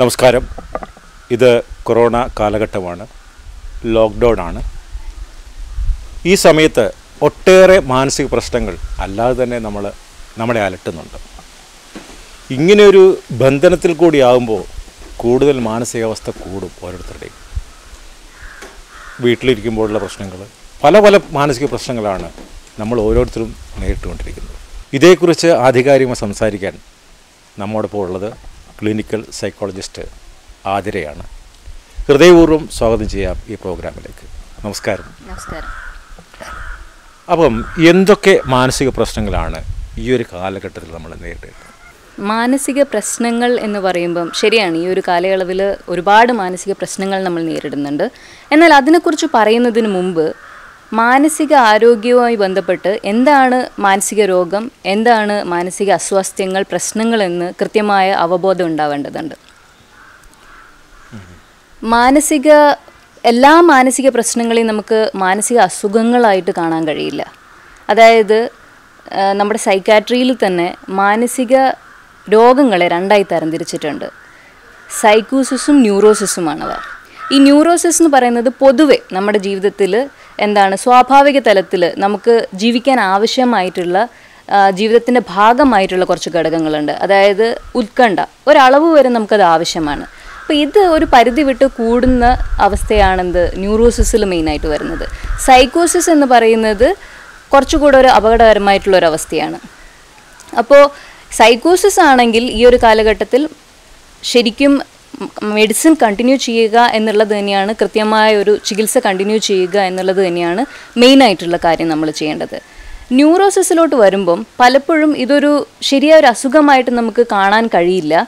നമസ്കാരം. ഇത് കൊറോണ കാലഘട്ടമാണ്. ലോക്ക്ഡൗൺ ആണ് ഈ സമയത്ത് ഒട്ടേറെ മാനസിക പ്രശ്നങ്ങൾ അല്ലാതെ തന്നെ നമ്മൾ നമ്മളെ അലട്ടുന്നുണ്ട്. ഇങ്ങനെയൊരു ബന്ധനത്തിൽ കൂടി ആകുമ്പോൾ കൂടുതൽ മാനസികാവസ്ഥ കൂടും ഓരോരുത്തരുടെയും. വീട്ടിലിരിക്കുമ്പോഴുള്ള പ്രശ്നങ്ങൾ പല പല മാനസിക പ്രശ്നങ്ങളാണ് നമ്മൾ ഓരോരുത്തരും നേരിട്ടുകൊണ്ടിരിക്കുന്നത്. ഇതേക്കുറിച്ച് ആധികാരികമായി സംസാരിക്കാൻ നമ്മോടൊപ്പം ഉള്ളത് ക്ലിനിക്കൽ സൈക്കോളജിസ്റ്റ് ആതിരയാണ്. ഹൃദയപൂർവം സ്വാഗതം ചെയ്യാം ഈ പ്രോഗ്രാമിലേക്ക്. നമസ്കാരം. നമസ്കാരം. അപ്പം എന്തൊക്കെ മാനസിക പ്രശ്നങ്ങളാണ് ഈ ഒരു കാലഘട്ടത്തിൽ നമ്മൾ നേരിടുന്നത് മാനസിക പ്രശ്നങ്ങൾ എന്ന് പറയുമ്പം ശരിയാണ് ഈ ഒരു കാലയളവിൽ ഒരുപാട് മാനസിക പ്രശ്നങ്ങൾ നമ്മൾ നേരിടുന്നുണ്ട്. എന്നാൽ അതിനെക്കുറിച്ച് പറയുന്നതിന് മുമ്പ് മാനസിക ആരോഗ്യവുമായി ബന്ധപ്പെട്ട് എന്താണ് മാനസിക രോഗം എന്താണ് മാനസിക അസ്വാസ്ഥ്യങ്ങൾ പ്രശ്നങ്ങൾ എന്ന് കൃത്യമായ അവബോധം ഉണ്ടാവേണ്ടതുണ്ട്. മാനസിക എല്ലാ മാനസിക പ്രശ്നങ്ങളെയും നമുക്ക് മാനസിക അസുഖങ്ങളായിട്ട് കാണാൻ കഴിയില്ല. അതായത് നമ്മുടെ സൈക്കാട്രിയിൽ തന്നെ മാനസിക രോഗങ്ങളെ രണ്ടായി തരംതിരിച്ചിട്ടുണ്ട്. സൈക്കോസിസും ന്യൂറോസിസുമാണവ ഈ ന്യൂറോസിസ് എന്ന് പറയുന്നത് പൊതുവെ നമ്മുടെ ജീവിതത്തിൽ എന്താണ് സ്വാഭാവിക തലത്തിൽ നമുക്ക് ജീവിക്കാൻ ആവശ്യമായിട്ടുള്ള ജീവിതത്തിന്റെ ഭാഗമായിട്ടുള്ള കുറച്ച് ഘടകങ്ങളുണ്ട്. അതായത് ഉത്കണ്ഠ. ഒരളവ് വരെ നമുക്കത് ആവശ്യമാണ്. അപ്പോൾ ഇത് ഒരു പരിധി വിട്ട് കൂടുന്ന അവസ്ഥയാണെന്ത്? ന്യൂറോസിസിൽ മെയിനായിട്ട് വരുന്നത്. സൈക്കോസിസ് എന്ന് പറയുന്നത് കുറച്ചുകൂടെ ഒരു അപകടകരമായിട്ടുള്ള ഒരു അവസ്ഥയാണ്. അപ്പോൾ സൈക്കോസിസ് ആണെങ്കിൽ ഈ ഒരു കാലഘട്ടത്തിൽ ശരിക്കും മെഡിസിൻ കണ്ടിന്യൂ ചെയ്യുക എന്നുള്ളത് തന്നെയാണ് കൃത്യമായ ഒരു ചികിത്സ കണ്ടിന്യൂ ചെയ്യുക എന്നുള്ളത് തന്നെയാണ് മെയിനായിട്ടുള്ള കാര്യം നമ്മൾ ചെയ്യേണ്ടത്. ന്യൂറോസിസിലോട്ട് വരുമ്പം പലപ്പോഴും ഇതൊരു ശരിയായ ഒരു അസുഖമായിട്ട് നമുക്ക് കാണാൻ കഴിയില്ല.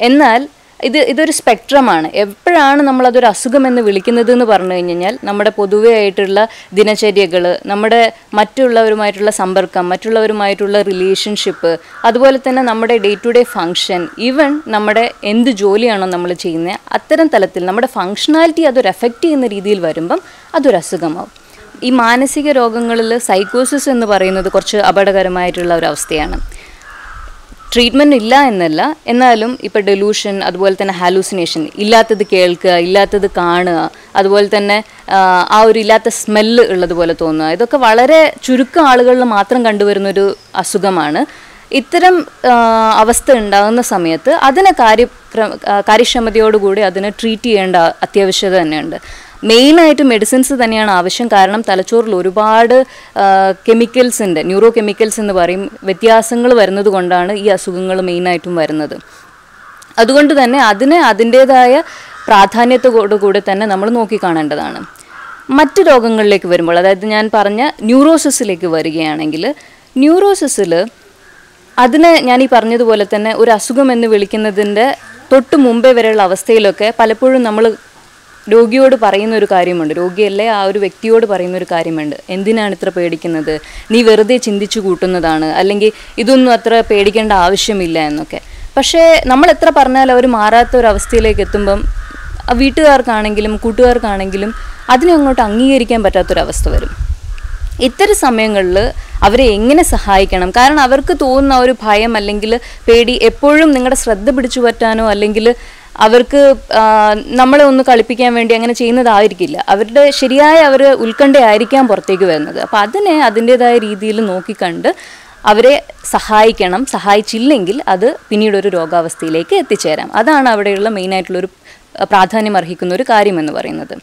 എന്നാൽ ഇത് ഇതൊരു സ്പെക്ട്രമാണ്. എപ്പോഴാണ് നമ്മൾ അതൊരു അസുഖം എന്ന് വിളിക്കുന്നത് എന്ന് പറഞ്ഞു കഴിഞ്ഞാൽ നമ്മുടെ പൊതുവെ ആയിട്ടുള്ള ദിനചര്യകൾ നമ്മുടെ മറ്റുള്ളവരുമായിട്ടുള്ള സമ്പർക്കം മറ്റുള്ളവരുമായിട്ടുള്ള റിലേഷൻഷിപ്പ് അതുപോലെ തന്നെ നമ്മുടെ day to day function even നമ്മുടെ എന്ത് ജോലിയാണോ നമ്മൾ ചെയ്യുന്നത് അത്തരം തലത്തിൽ നമ്മുടെ ഫങ്ഷണാലിറ്റി അതൊരു എഫക്റ്റ് ചെയ്യുന്ന രീതിയിൽ വരുമ്പം അതൊരു അസുഖമാവും. ഈ മാനസിക രോഗങ്ങളിൽ സൈക്കോസിസ് എന്ന് പറയുന്നത് കുറച്ച് അപകടകരമായിട്ടുള്ള ഒരു അവസ്ഥയാണ്. ട്രീറ്റ്മെന്റ് ഇല്ല എന്നല്ല. എന്നാലും ഇപ്പോൾ ഡെലൂഷൻ അതുപോലെ തന്നെ ഹാലൂസിനേഷൻ ഇല്ലാത്തത് കേൾക്കുക ഇല്ലാത്തത് കാണുക അതുപോലെ തന്നെ ആ, ആ ഒരു ഇല്ലാത്ത സ്മെല്ല് ഉള്ളതുപോലെ തോന്നുക. ഇതൊക്കെ വളരെ ചുരുക്കം ആളുകളിൽ മാത്രം കണ്ടുവരുന്നൊരു അസുഖമാണ്. ഇത്തരം അവസ്ഥ ഉണ്ടാകുന്ന സമയത്ത് അതിനെ കാര്യ കാര്യക്ഷമതയോടുകൂടി അതിനെ ട്രീറ്റ് ചെയ്യേണ്ട അത്യാവശ്യത തന്നെയുണ്ട്. മെയിനായിട്ട് മെഡിസിൻസ് തന്നെയാണ് ആവശ്യം. കാരണം തലച്ചോറിൽ ഒരുപാട് കെമിക്കൽസിന്റെ ന്യൂറോ കെമിക്കൽസ് എന്ന് പറയും. വ്യത്യാസങ്ങൾ വരുന്നത് കൊണ്ടാണ് ഈ അസുഖങ്ങൾ മെയിനായിട്ടും വരുന്നത്. അതുകൊണ്ട് തന്നെ അതിനെ അതിന്റേതായ പ്രാധാന്യത്തോടുകൂടി തന്നെ നമ്മൾ നോക്കിക്കാണേണ്ടതാണ് മറ്റ് രോഗങ്ങളിലേക്ക് വരുമ്പോൾ അതായത് ഞാൻ പറഞ്ഞ ന്യൂറോസിസിലേക്ക് വരികയാണെങ്കിൽ ന്യൂറോസിസിൽ അതിനെ ഞാൻ ഈ പറഞ്ഞതുപോലെ തന്നെ ഒരു അസുഖം എന്ന് വിളിക്കുന്നതിന്റെ തൊട്ട് മുമ്പേ വരെയുള്ള അവസ്ഥയിലൊക്കെ പലപ്പോഴും നമ്മൾ രോഗിയോട് പറയുന്ന ഒരു കാര്യമുണ്ട്. രോഗിയല്ലേ? ആ ഒരു വ്യക്തിയോട് പറയുന്ന ഒരു കാര്യമുണ്ട്. എന്തിനാണ് ഇത്ര പേടിക്കുന്നത്? നീ വെറുതെ ചിന്തിച്ചു കൂട്ടുന്നതാണ്. അല്ലെങ്കിൽ ഇതൊന്നും അത്ര പേടിക്കേണ്ട ആവശ്യമില്ല എന്നൊക്കെ. പക്ഷേ നമ്മൾ എത്ര പറഞ്ഞാലും അവർ മാറാത്ത ഒരു അവസ്ഥയിലേക്ക് എത്തുമ്പം വീട്ടുകാർക്കാണെങ്കിലും കൂട്ടുകാർക്കാണെങ്കിലും അതിനെ അങ്ങോട്ട് അംഗീകരിക്കാൻ പറ്റാത്തൊരവസ്ഥ വരും. ഇത്തരം സമയങ്ങളിൽ അവരെ എങ്ങനെ സഹായിക്കണം? കാരണം അവർക്ക് തോന്നുന്ന ഒരു ഭയം അല്ലെങ്കിൽ പേടി എപ്പോഴും നിങ്ങളുടെ ശ്രദ്ധ പിടിച്ചു പറ്റാനോ അല്ലെങ്കിൽ അവർക്ക് നമ്മളെ ഒന്ന് കളിപ്പിക്കാൻ വേണ്ടി അങ്ങനെ ചെയ്യുന്നതായിരിക്കില്ല. അവരുടെ ശരിയായ അവർ ഉത്കണ്ഠയായിരിക്കാം പുറത്തേക്ക് വരുന്നത്. അപ്പോൾ അതിനെ അതിന്റെതായ രീതിയിൽ നോക്കിക്കണ്ട് അവരെ സഹായിക്കണം. സഹായിച്ചില്ലെങ്കിൽ അത് പിന്നീടൊരു രോഗാവസ്ഥയിലേക്ക് എത്തിച്ചേരാം. അതാണ് അവിടെയുള്ള മെയിനായിട്ടുള്ളൊരു പ്രാധാന്യം അർഹിക്കുന്ന ഒരു കാര്യമെന്ന് പറയുന്നത്.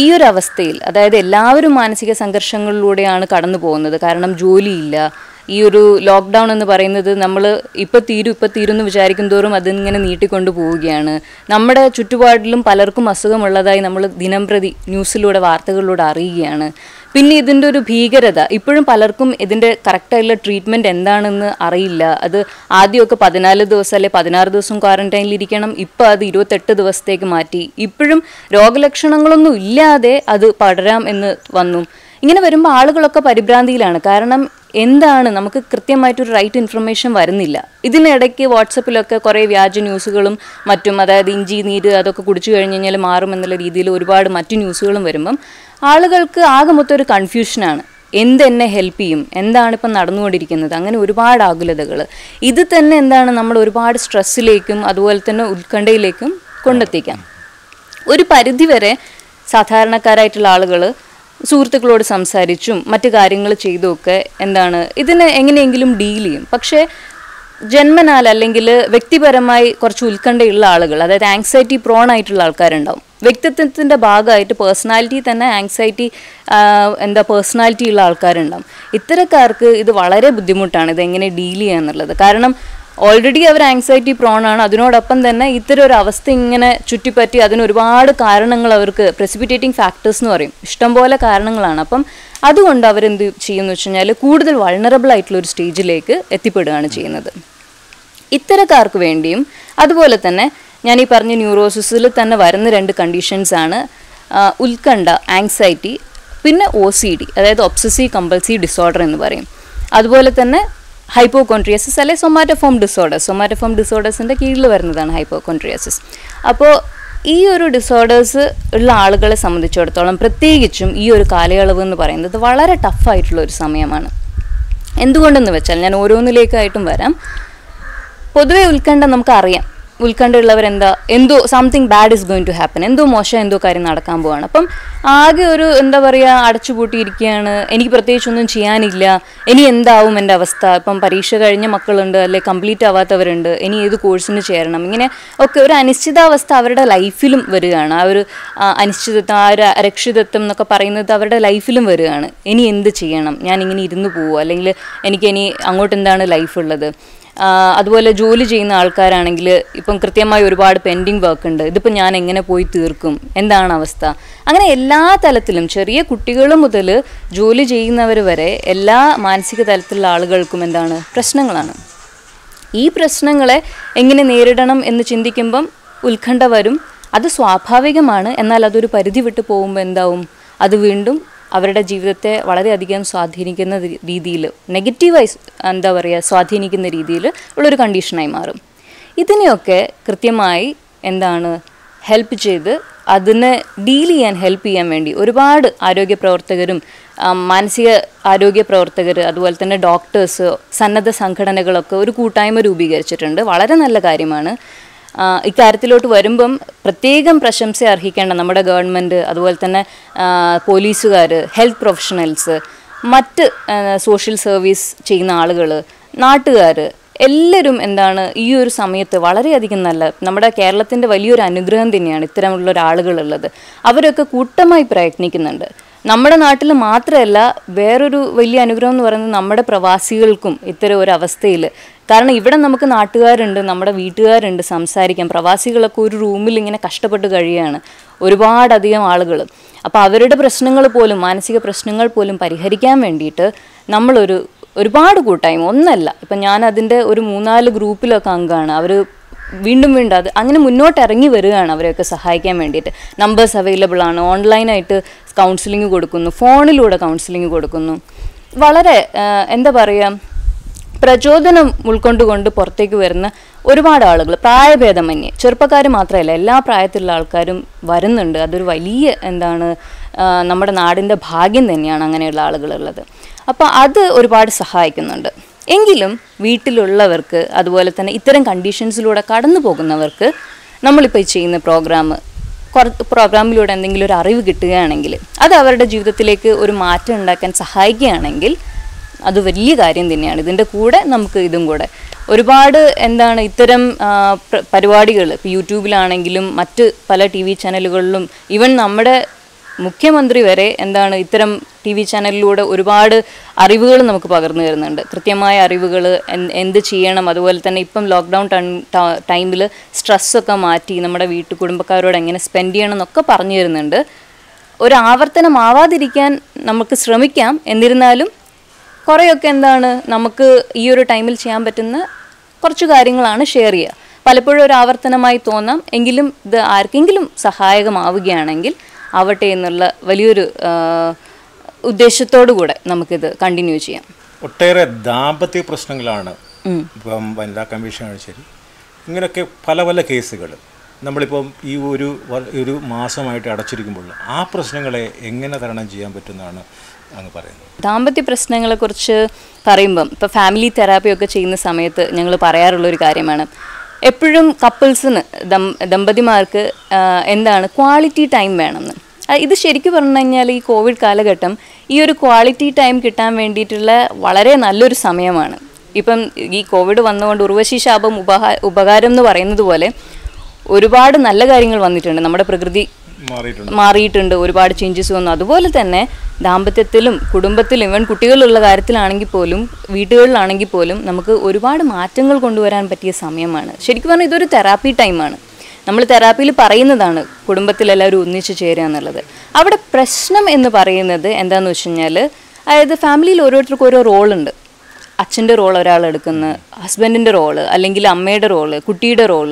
ഈ ഒരു അവസ്ഥയിൽ അതായത് എല്ലാവരും മാനസിക സംഘർഷങ്ങളിലൂടെയാണ് കടന്നു പോകുന്നത് കാരണം ജോലിയില്ല ഈ ഒരു ലോക്ക്ഡൗൺ എന്ന് പറയുന്നത് നമ്മൾ ഇപ്പോൾ തീരും ഇപ്പോൾ തീരും എന്ന് വിചാരിക്കും തോറും അതിങ്ങനെ നീട്ടിക്കൊണ്ട് പോവുകയാണ്. നമ്മുടെ ചുറ്റുപാടിലും പലർക്കും അസുഖമുള്ളതായി നമ്മൾ ദിനംപ്രതി ന്യൂസിലൂടെ വാർത്തകളിലൂടെ അറിയുകയാണ്. പിന്നെ ഇതിന്റെ ഒരു ഭീകരത ഇപ്പോഴും പലർക്കും ഇതിന്റെ കറക്റ്റായിട്ടുള്ള ട്രീറ്റ്മെന്റ് എന്താണെന്ന് അറിയില്ല. അത് ആദ്യമൊക്കെ പതിനാല് ദിവസം അല്ലെ പതിനാറ് ദിവസം ക്വാറന്റൈനിൽ ഇരിക്കണം ഇപ്പോൾ അത് ഇരുപത്തെട്ട് ദിവസത്തേക്ക് മാറ്റി. ഇപ്പോഴും രോഗലക്ഷണങ്ങളൊന്നും ഇല്ലാതെ അത് പടരാം എന്ന് വന്നു. ഇങ്ങനെ വരുമ്പോൾ ആളുകളൊക്കെ പരിഭ്രാന്തിയിലാണ്. കാരണം എന്താണ്? നമുക്ക് കൃത്യമായിട്ടൊരു റൈറ്റ് ഇൻഫർമേഷൻ വരുന്നില്ല. ഇതിനിടയ്ക്ക് വാട്സപ്പിലൊക്കെ കുറേ വ്യാജ ന്യൂസുകളും മറ്റും അതായത് ഇഞ്ചി നീര് അതൊക്കെ കുടിച്ചു കഴിഞ്ഞ് കഴിഞ്ഞാൽ മാറും എന്നുള്ള രീതിയിൽ ഒരുപാട് മറ്റു ന്യൂസുകളും വരുമ്പം ആളുകൾക്ക് ആകെ മൊത്തം ഒരു കൺഫ്യൂഷനാണ് എന്തെന്നെ ഹെൽപ്പ് ചെയ്യും? എന്താണ് ഇപ്പം നടന്നുകൊണ്ടിരിക്കുന്നത്? അങ്ങനെ ഒരുപാട് ആകുലതകൾ ഇത് തന്നെ എന്താണ്? നമ്മൾ ഒരുപാട് സ്ട്രെസ്സിലേക്കും അതുപോലെ തന്നെ ഉത്കണ്ഠയിലേക്കും കൊണ്ടെത്തിക്കാം. ഒരു പരിധിവരെ സാധാരണക്കാരായിട്ടുള്ള ആളുകൾ സുഹൃത്തുക്കളോട് സംസാരിച്ചും മറ്റു കാര്യങ്ങൾ ചെയ്തുമൊക്കെ എന്താണ് ഇതിനെ എങ്ങനെയെങ്കിലും ഡീൽ ചെയ്യും. പക്ഷേ ജന്മനാൽ അല്ലെങ്കിൽ വ്യക്തിപരമായി കുറച്ച് ഉത്കണ്ഠയുള്ള ആളുകൾ അതായത് ആങ്സൈറ്റി പ്രോൺ ആയിട്ടുള്ള ആൾക്കാരുണ്ടാവും. വ്യക്തിത്വത്തിന്റെ ഭാഗമായിട്ട് പേഴ്സണാലിറ്റി തന്നെ ആങ്സൈറ്റി എന്താ പേഴ്സണാലിറ്റി ഉള്ള ആൾക്കാരുണ്ടാവും. ഇത്തരക്കാർക്ക് ഇത് വളരെ ബുദ്ധിമുട്ടാണ് ഇത് എങ്ങനെ ഡീൽ ചെയ്യുക എന്നുള്ളത് കാരണം ഓൾറെഡി അവർ ആങ്സൈറ്റി പ്രോൺ ആണ്. അതിനോടൊപ്പം തന്നെ ഇത്തരം ഒരു അവസ്ഥ ഇങ്ങനെ ചുറ്റിപ്പറ്റി അതിന് ഒരുപാട് കാരണങ്ങൾ അവർക്ക് പ്രസിപിറ്റേറ്റിംഗ് ഫാക്ടേഴ്സ് എന്ന് പറയും. ഇഷ്ടംപോലെ കാരണങ്ങളാണ്. അപ്പം അതുകൊണ്ട് അവരെന്ത് ചെയ്യുമെന്ന് വെച്ച് കഴിഞ്ഞാൽ കൂടുതൽ വൾണറബിൾ ആയിട്ടുള്ള ഒരു സ്റ്റേജിലേക്ക് എത്തിപ്പെടുകയാണ് ചെയ്യുന്നത്. ഇത്തരക്കാർക്ക് വേണ്ടിയും അതുപോലെ തന്നെ ഞാൻ ഈ പറഞ്ഞ ന്യൂറോസിസിൽ തന്നെ വരുന്ന രണ്ട് കണ്ടീഷൻസ് ആണ് ഉത്കണ്ഠ ആങ്സൈറ്റി പിന്നെ ഒ സി ഡി അതായത് ഒബ്സസീവ് കമ്പൾസീവ് ഡിസോർഡർ എന്ന് പറയും. അതുപോലെ തന്നെ ഹൈപ്പോകോൺട്രിയസിസ് അല്ലെ സൊമാറ്റോഫോം ഡിസോർഡേഴ്സ് സൊമാറ്റോഫോം ഡിസോർഡേഴ്സിന്റെ കീഴിൽ വരുന്നതാണ് ഹൈപ്പോകോൺട്രിയസിസ് അപ്പോൾ ഈ ഒരു ഡിസോർഡേഴ്സ് ഉള്ള ആളുകളെ സംബന്ധിച്ചിടത്തോളം പ്രത്യേകിച്ചും ഈ ഒരു കാലയളവ് എന്ന് പറയുന്നത് വളരെ ടഫായിട്ടുള്ള ഒരു സമയമാണ്. എന്തുകൊണ്ടെന്ന് വെച്ചാൽ ഞാൻ ഓരോന്നിലേക്കായിട്ടും വരാം. പൊതുവെ ഉത്കണ്ഠ നമുക്കറിയാം. ഉത്കണ്ഠയുള്ളവർ എന്താ എന്തോ something bad is going to happen എന്തോ മോശം എന്തോ കാര്യം നടക്കാൻ പോവാണ്. അപ്പം ആകെ ഒരു എന്താ പറയുക അടച്ചുപൂട്ടിയിരിക്കുകയാണ്. എനിക്ക് പ്രത്യേകിച്ചൊന്നും ചെയ്യാനില്ല. ഇനി എന്താവും എന്റെ അവസ്ഥ? ഇപ്പം പരീക്ഷ കഴിഞ്ഞ മക്കളുണ്ട് അല്ലെ കംപ്ലീറ്റ് ആവാത്തവരുണ്ട്. ഇനി ഏത് കോഴ്സിന് ചേരണം? ഇങ്ങനെ ഒക്കെ ഒരു അനിശ്ചിതാവസ്ഥ അവരുടെ ലൈഫിലും വരികയാണ്. ആ ഒരു അനിശ്ചിതത്വം ആ ഒരു അരക്ഷിതത്വം എന്നൊക്കെ പറയുന്നത് അവരുടെ ലൈഫിലും വരികയാണ്. ഇനി എന്ത് ചെയ്യണം? ഞാൻ ഇങ്ങനെ ഇരുന്ന് പോവുക അല്ലെങ്കിൽ എനിക്ക് ഇനി അങ്ങോട്ട് എന്താണ് ലൈഫ് ഉള്ളത്? അതുപോലെ ജോലി ചെയ്യുന്ന ആൾക്കാരാണെങ്കിൽ ഇപ്പം കൃത്യമായി ഒരുപാട് പെൻഡിങ് വർക്ക് ഉണ്ട് ഇതിപ്പോൾ ഞാൻ എങ്ങനെ പോയി തീർക്കും? എന്താണ് അവസ്ഥ? അങ്ങനെ എല്ലാ തലത്തിലും ചെറിയ കുട്ടികൾ മുതൽ ജോലി ചെയ്യുന്നവർ വരെ എല്ലാ മാനസിക തലത്തിലുള്ള ആളുകൾക്കും എന്താണ്? പ്രശ്നങ്ങളാണ്. ഈ പ്രശ്നങ്ങളെ എങ്ങനെ നേരിടണം എന്ന് ചിന്തിക്കുമ്പം ഉത്കണ്ഠ വരും. അത് സ്വാഭാവികമാണ്. എന്നാൽ അതൊരു പരിധി വിട്ട് പോകുമ്പോൾ എന്താവും? അത് വീണ്ടും അവരുടെ ജീവിതത്തെ വളരെയധികം സ്വാധീനിക്കുന്ന രീതിയിൽ നെഗറ്റീവായി എന്താ പറയുക സ്വാധീനിക്കുന്ന രീതിയിൽ ഉള്ളൊരു കണ്ടീഷനായി മാറും. ഇതിനെയൊക്കെ കൃത്യമായി എന്താണ് ഹെൽപ്പ് ചെയ്ത് അതിനെ ഡീൽ ചെയ്യാൻ ഹെൽപ്പ് ചെയ്യാൻ വേണ്ടി ഒരുപാട് ആരോഗ്യ പ്രവർത്തകരും മാനസിക ആരോഗ്യ പ്രവർത്തകർ അതുപോലെ തന്നെ ഡോക്ടേഴ്സ് സന്നദ്ധ സംഘടനകളൊക്കെ ഒരു കൂട്ടായ്മ രൂപീകരിച്ചിട്ടുണ്ട്. വളരെ നല്ല കാര്യമാണ്. ഇക്കാര്യത്തിലോട്ട് വരുമ്പം പ്രത്യേകം പ്രശംസ അർഹിക്കേണ്ട നമ്മുടെ ഗവൺമെന്റ് അതുപോലെ തന്നെ പോലീസുകാർ ഹെൽത്ത് പ്രൊഫഷണൽസ് മറ്റ് സോഷ്യൽ സർവീസ് ചെയ്യുന്ന ആളുകൾ നാട്ടുകാർ എല്ലാവരും എന്താണ് ഈ ഒരു സമയത്ത് വളരെയധികം നല്ല നമ്മുടെ കേരളത്തിന്റെ വലിയൊരു അനുഗ്രഹം തന്നെയാണ് ഇത്തരമുള്ള ഒരാളുകളുള്ളത്. അവരൊക്കെ കൂട്ടമായി പ്രയത്നിക്കുന്നുണ്ട്. നമ്മുടെ നാട്ടിൽ മാത്രമല്ല വേറൊരു വലിയ അനുഗ്രഹം എന്ന് പറയുന്നത് നമ്മുടെ പ്രവാസികൾക്കും ഇത്തരം ഒരു അവസ്ഥയിൽ കാരണം ഇവിടെ നമുക്ക് നാട്ടുകാരുണ്ട് നമ്മുടെ വീട്ടുകാരുണ്ട് സംസാരിക്കാൻ. പ്രവാസികളൊക്കെ ഒരു റൂമിൽ ഇങ്ങനെ കഷ്ടപ്പെട്ട് കഴിയുകയാണ് ഒരുപാടധികം ആളുകൾ അപ്പോൾ അവരുടെ പ്രശ്നങ്ങൾ പോലും മാനസിക പ്രശ്നങ്ങൾ പോലും പരിഹരിക്കാൻ വേണ്ടിയിട്ട് നമ്മളൊരു ഒരുപാട് കൂട്ടായ്മ. ഒന്നല്ല ഇപ്പം ഞാൻ അതിന്റെ ഒരു മൂന്നാൽ ഗ്രൂപ്പിലൊക്കെ അംഗമാണ് അവർ വീണ്ടും വീണ്ടും അത് അങ്ങനെ മുന്നോട്ട് ഇറങ്ങി വരികയാണ് അവരെയൊക്കെ സഹായിക്കാൻ വേണ്ടിയിട്ട്. നമ്പേഴ്സ് അവൈലബിൾ ആണ് ഓൺലൈനായിട്ട് കൗൺസിലിംഗ് കൊടുക്കുന്നു ഫോണിലൂടെ കൗൺസിലിംഗ് കൊടുക്കുന്നു. വളരെ എന്താ പറയുക പ്രചോദനം ഉൾക്കൊണ്ടുകൊണ്ട് പുറത്തേക്ക് വരുന്ന ഒരുപാട് ആളുകൾ പ്രായഭേദമന്യേ ചെറുപ്പക്കാർ മാത്രമല്ല എല്ലാ പ്രായത്തിലുള്ള ആൾക്കാരും വരുന്നുണ്ട്. അതൊരു വലിയ എന്താണ് നമ്മുടെ നാടിന്റെ ഭാഗ്യം തന്നെയാണ് അങ്ങനെയുള്ള ആളുകളുള്ളത്. അപ്പോൾ അത് ഒരുപാട് സഹായിക്കുന്നുണ്ട്. എങ്കിലും വീട്ടിലുള്ളവർക്ക് അതുപോലെ തന്നെ ഇത്തരം കണ്ടീഷൻസിലൂടെ കടന്നു പോകുന്നവർക്ക് നമ്മളിപ്പോൾ ചെയ്യുന്ന പ്രോഗ്രാം പ്രോഗ്രാമിലൂടെ എന്തെങ്കിലും ഒരു അറിവ് കിട്ടുകയാണെങ്കിൽ അത് അവരുടെ ജീവിതത്തിലേക്ക് ഒരു മാറ്റം ഉണ്ടാക്കാൻ സഹായിക്കുകയാണെങ്കിൽ അത് വലിയ കാര്യം തന്നെയാണ്. ഇതിന്റെ കൂടെ നമുക്ക് ഇതും കൂടെ. ഒരുപാട് എന്താണ് ഇത്തരം പരിപാടികൾ ഇപ്പോൾ യൂട്യൂബിലാണെങ്കിലും മറ്റ് പല ടി വി ചാനലുകളിലും ഈവൻ നമ്മുടെ മുഖ്യമന്ത്രി വരെ എന്താണ് ഇത്തരം ടി വി ചാനലിലൂടെ ഒരുപാട് അറിവുകൾ നമുക്ക് പകർന്നു തരുന്നുണ്ട്. കൃത്യമായ അറിവുകൾ എന്ത് ചെയ്യണം അതുപോലെ തന്നെ ഇപ്പം ലോക്ക്ഡൗൺ ടൈമിൽ സ്ട്രെസ്സൊക്കെ മാറ്റി നമ്മുടെ വീട്ടു കുടുംബക്കാരോട് എങ്ങനെ സ്പെൻഡ് ചെയ്യണം എന്നൊക്കെ പറഞ്ഞു തരുന്നുണ്ട്. ഒരു ആവർത്തനമാവാതിരിക്കാൻ നമുക്ക് ശ്രമിക്കാം. എന്നിരുന്നാലും കുറേയൊക്കെ എന്താണ് നമുക്ക് ഈ ഒരു ടൈമിൽ ചെയ്യാൻ പറ്റുന്ന കുറച്ച് കാര്യങ്ങളാണ് ഷെയർ ചെയ്യുക. പലപ്പോഴും ഒരു ആവർത്തനമായി തോന്നാം. എങ്കിലും ഇത് ആർക്കെങ്കിലും സഹായകമാവുകയാണെങ്കിൽ ആവട്ടെ എന്നുള്ള വലിയൊരു ഉദ്ദേശത്തോടു കൂടെ നമുക്കിത് കണ്ടിന്യൂ ചെയ്യാം. ഒട്ടേറെ ദാമ്പത്യ പ്രശ്നങ്ങളാണ് ഇപ്പം വനിതാ കമ്മീഷനാണ് ശരി. ഇങ്ങനെയൊക്കെ പല പല കേസുകൾ നമ്മളിപ്പം ഈ ഒരു ഒരു മാസമായിട്ട് അടച്ചിരിക്കുമ്പോൾ ആ പ്രശ്നങ്ങളെ എങ്ങനെ തരണം ചെയ്യാൻ പറ്റുമെന്നാണ് അങ്ങ് പറയുന്നത് ദാമ്പത്യ പ്രശ്നങ്ങളെക്കുറിച്ച് പറയുമ്പം ഇപ്പോൾ ഫാമിലി തെറാപ്പി ഒക്കെ ചെയ്യുന്ന സമയത്ത് ഞങ്ങൾ പറയാറുള്ള ഒരു കാര്യമാണ്. എപ്പോഴും കപ്പിൾസിന് ദം ദമ്പതിമാർക്ക് എന്താണ് ക്വാളിറ്റി ടൈം വേണമെന്ന് ഇത് ശരിക്കും പറഞ്ഞു കഴിഞ്ഞാൽ ഈ കോവിഡ് കാലഘട്ടം ഈ ഒരു ക്വാളിറ്റി ടൈം കിട്ടാൻ വേണ്ടിയിട്ടുള്ള വളരെ നല്ലൊരു സമയമാണ്. ഇപ്പം ഈ കോവിഡ് വന്നുകൊണ്ട് ഉർവശി ശാപം ഉപഹാ ഉപകാരം എന്ന് പറയുന്നത് പോലെ ഒരുപാട് നല്ല കാര്യങ്ങൾ വന്നിട്ടുണ്ട്. നമ്മുടെ പ്രകൃതി മാറിയിട്ടുണ്ട്. ഒരുപാട് ചേഞ്ചസ് വന്നു. അതുപോലെ തന്നെ ദാമ്പത്യത്തിലും കുടുംബത്തിലും ഇവൻ കുട്ടികളുള്ള കാര്യത്തിലാണെങ്കിൽ പോലും വീടുകളിലാണെങ്കിൽ പോലും നമുക്ക് ഒരുപാട് മാറ്റങ്ങൾ കൊണ്ടുവരാൻ പറ്റിയ സമയമാണ്. ശരിക്കും പറഞ്ഞാൽ ഇതൊരു തെറാപ്പി ടൈമാണ് നമ്മൾ തെറാപ്പിയിൽ പറയുന്നതാണ് കുടുംബത്തിലെല്ലാവരും ഒന്നിച്ച് ചേരുക എന്നുള്ളത്. അവിടെ പ്രശ്നം എന്ന് പറയുന്നത് എന്താണെന്ന് വെച്ച് കഴിഞ്ഞാൽ അതായത് ഫാമിലിയിൽ ഓരോരുത്തർക്കും ഓരോ റോളുണ്ട് അച്ഛന്റെ റോൾ ഒരാൾ എടുക്കുന്നത് ഹസ്ബൻഡിന്റെ റോൾ അല്ലെങ്കിൽ അമ്മയുടെ റോൾ കുട്ടിയുടെ റോൾ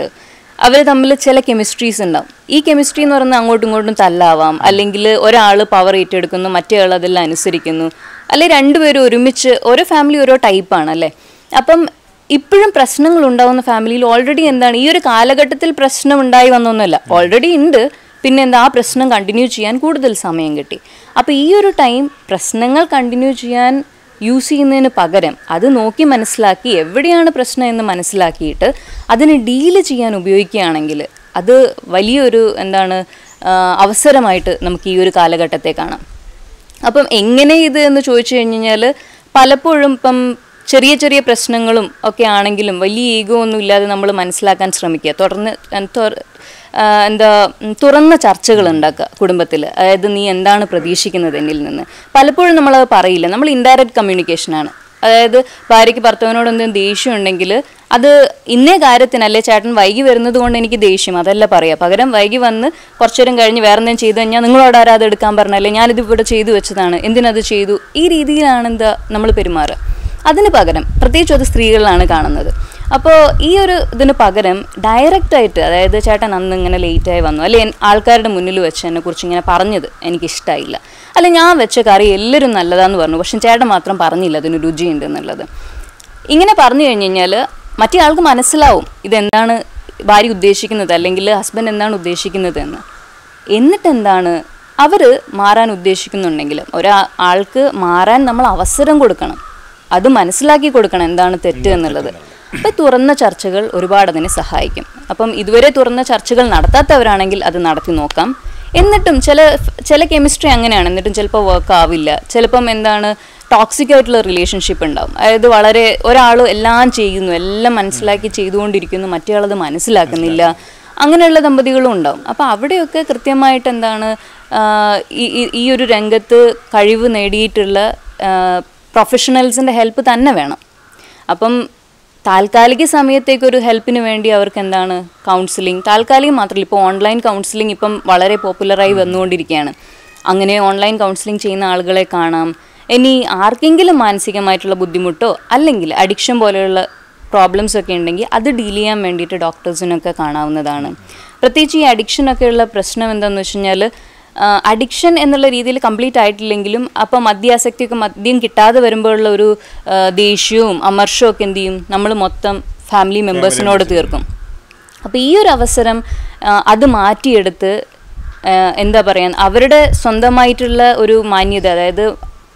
അവർ തമ്മിൽ ചില കെമിസ്ട്രീസ് ഉണ്ടാവും. ഈ കെമിസ്ട്രി എന്ന് പറയുന്നത് അങ്ങോട്ടും ഇങ്ങോട്ടും തല്ലാവാം. അല്ലെങ്കിൽ ഒരാൾ പവർ ഏറ്റെടുക്കുന്നു മറ്റേ ആൾ അതെല്ലാം അനുസരിക്കുന്നു. അല്ലെങ്കിൽ രണ്ടുപേരും ഒരുമിച്ച് ഓരോ ഫാമിലി ഓരോ ടൈപ്പാണ് അല്ലേ? അപ്പം ഇപ്പോഴും പ്രശ്നങ്ങൾ ഉണ്ടാവുന്ന ഫാമിലിയിൽ ഓൾറെഡി എന്താണ് ഈ ഒരു കാലഘട്ടത്തിൽ പ്രശ്നം ഉണ്ടായി വന്നൊന്നുമല്ല. ഓൾറെഡി ഉണ്ട്. പിന്നെ എന്താ ആ പ്രശ്നം കണ്ടിന്യൂ ചെയ്യാൻ കൂടുതൽ സമയം കിട്ടി. അപ്പോൾ ഈ ഒരു ടൈം പ്രശ്നങ്ങൾ കണ്ടിന്യൂ ചെയ്യാൻ യൂസ് ചെയ്യുന്നതിന് പകരം അത് നോക്കി മനസ്സിലാക്കി എവിടെയാണ് പ്രശ്നം എന്ന് മനസ്സിലാക്കിയിട്ട് അതിനെ ഡീൽ ചെയ്യാൻ ഉപയോഗിക്കുകയാണെങ്കിൽ അത് വലിയൊരു എന്താണ് അവസരമായിട്ട് നമുക്ക് ഈ ഒരു കാലഘട്ടത്തെ കാണാം. അപ്പം എങ്ങനെ ഇത് എന്ന് ചോദിച്ചു കഴിഞ്ഞാൽ പലപ്പോഴും ഇപ്പം ചെറിയ ചെറിയ പ്രശ്നങ്ങളും ഒക്കെ ആണെങ്കിലും വലിയ ഈഗോ ഒന്നും ഇല്ലാതെ നമ്മൾ മനസ്സിലാക്കാൻ ശ്രമിക്കുക. തുടർന്ന് എന്താ തുറന്ന ചർച്ചകൾ ഉണ്ടാക്കുക കുടുംബത്തിൽ. അതായത് നീ എന്താണ് പ്രതീക്ഷിക്കുന്നത് എന്നിൽ നിന്ന്. പലപ്പോഴും നമ്മളത് പറയില്ല. നമ്മൾ ഇൻഡയറക്റ്റ് കമ്മ്യൂണിക്കേഷനാണ് അതായത് ഭാര്യയ്ക്ക് ഭർത്താവിനോട് എന്തെങ്കിലും ദേഷ്യം ഉണ്ടെങ്കിൽ അത് ഇന്നേ കാര്യത്തിനല്ലേ ചേട്ടൻ വൈകി വരുന്നത് കൊണ്ട് എനിക്ക് ദേഷ്യം. അതല്ല പറയാം. പകരം വൈകി വന്ന് കുറച്ചേരം കഴിഞ്ഞ് വേറെ എന്തെങ്കിലും ചെയ്ത് കഴിഞ്ഞാൽ നിങ്ങളോട് ആരാ അത് എടുക്കാൻ പറഞ്ഞല്ലേ ഞാനിത് ഇവിടെ ചെയ്തു വെച്ചതാണ്. എന്തിനത് ചെയ്തു? ഈ രീതിയിലാണ് എന്താ നമ്മൾ പെരുമാറുക. അതിന് പകരം പ്രത്യേകിച്ചും അത് സ്ത്രീകളിലാണ് കാണുന്നത്. അപ്പോൾ ഈ ഒരു ഇതിന് പകരം ഡയറക്റ്റായിട്ട് അതായത് ചേട്ടൻ അന്ന് ഇങ്ങനെ ലേറ്റായി വന്നു. അല്ലെ ആൾക്കാരുടെ മുന്നിൽ വെച്ച് എന്നെ കുറിച്ച് ഇങ്ങനെ പറഞ്ഞത് എനിക്കിഷ്ടമായില്ല അല്ല ഞാൻ വെച്ച കറി എല്ലാവരും നല്ലതാന്ന് പറഞ്ഞു. പക്ഷെ ചേട്ടൻ മാത്രം പറഞ്ഞില്ല അതിന് രുചിയുണ്ട് എന്നുള്ളത്. ഇങ്ങനെ പറഞ്ഞു കഴിഞ്ഞ് കഴിഞ്ഞാൽ മറ്റേ ആൾക്ക് മനസ്സിലാവും ഇതെന്താണ് ഭാര്യ ഉദ്ദേശിക്കുന്നത് അല്ലെങ്കിൽ ഹസ്ബൻഡ് എന്താണ് ഉദ്ദേശിക്കുന്നത് എന്ന്. എന്നിട്ട് എന്താണ് അവർ മാറാൻ ഉദ്ദേശിക്കുന്നുണ്ടെങ്കിൽ ഒരാൾക്ക് മാറാൻ നമ്മൾ അവസരം കൊടുക്കണം. അത് മനസ്സിലാക്കി കൊടുക്കണം എന്താണ് തെറ്റ് എന്നുള്ളത്. അപ്പം തുറന്ന ചർച്ചകൾ ഒരുപാട് അതിനെ സഹായിക്കും. അപ്പം ഇതുവരെ തുറന്ന ചർച്ചകൾ നടത്താത്തവരാണെങ്കിൽ അത് നടത്തി നോക്കാം. എന്നിട്ടും ചില ചില കെമിസ്ട്രി അങ്ങനെയാണ്. എന്നിട്ടും ചിലപ്പോൾ വർക്ക് ആവില്ല. ചിലപ്പം എന്താണ് ടോക്സിക് ആയിട്ടുള്ള റിലേഷൻഷിപ്പ് ഉണ്ടാവും. അതായത് വളരെ ഒരാൾ എല്ലാം ചെയ്യുന്നു എല്ലാം മനസ്സിലാക്കി ചെയ്തുകൊണ്ടിരിക്കുന്നു മറ്റേ മനസ്സിലാക്കുന്നില്ല. അങ്ങനെയുള്ള ദമ്പതികളും ഉണ്ടാവും. അപ്പോൾ അവിടെയൊക്കെ കൃത്യമായിട്ട് എന്താണ് ഈ ഒരു രംഗത്ത് കഴിവ് നേടിയിട്ടുള്ള പ്രൊഫഷണൽസിന്റെ ഹെൽപ്പ് തന്നെ വേണം. അപ്പം താൽക്കാലിക സമയത്തേക്ക് ഒരു ഹെൽപ്പിന് വേണ്ടി അവർക്ക് എന്താണ് കൗൺസിലിംഗ് താൽക്കാലികം മാത്രമല്ല ഇപ്പോൾ ഓൺലൈൻ കൗൺസിലിംഗ് ഇപ്പം വളരെ പോപ്പുലറായി വന്നുകൊണ്ടിരിക്കുകയാണ്. അങ്ങനെ ഓൺലൈൻ കൗൺസിലിംഗ് ചെയ്യുന്ന ആളുകളെ കാണാം. ഇനി ആർക്കെങ്കിലും മാനസികമായിട്ടുള്ള ബുദ്ധിമുട്ടോ അല്ലെങ്കിൽ അഡിക്ഷൻ പോലെയുള്ള പ്രോബ്ലംസ് ഒക്കെ ഉണ്ടെങ്കിൽ അത് ഡീൽ ചെയ്യാൻ വേണ്ടിയിട്ട് ഡോക്ടേഴ്സിനൊക്കെ കാണാവുന്നതാണ്. പ്രത്യേകിച്ച് ഈ അഡിക്ഷനൊക്കെയുള്ള പ്രശ്നം എന്താണെന്ന് വെച്ച് കഴിഞ്ഞാൽ അഡിക്ഷൻ എന്നുള്ള രീതിയിൽ കംപ്ലീറ്റ് ആയിട്ടില്ലെങ്കിലും അപ്പോൾ മദ്യാസക്തിയൊക്കെ മദ്യം കിട്ടാതെ വരുമ്പോഴുള്ള ഒരു ദേഷ്യവും അമർഷവും ഒക്കെ എന്ത് ചെയ്യും? നമ്മൾ മൊത്തം ഫാമിലി മെമ്പേഴ്സിനോട് തീർക്കും. അപ്പോൾ ഈ ഒരു അവസരം അത് മാറ്റിയെടുത്ത് എന്താ പറയുക അവരുടെ സ്വന്തമായിട്ടുള്ള ഒരു മാന്യത അതായത്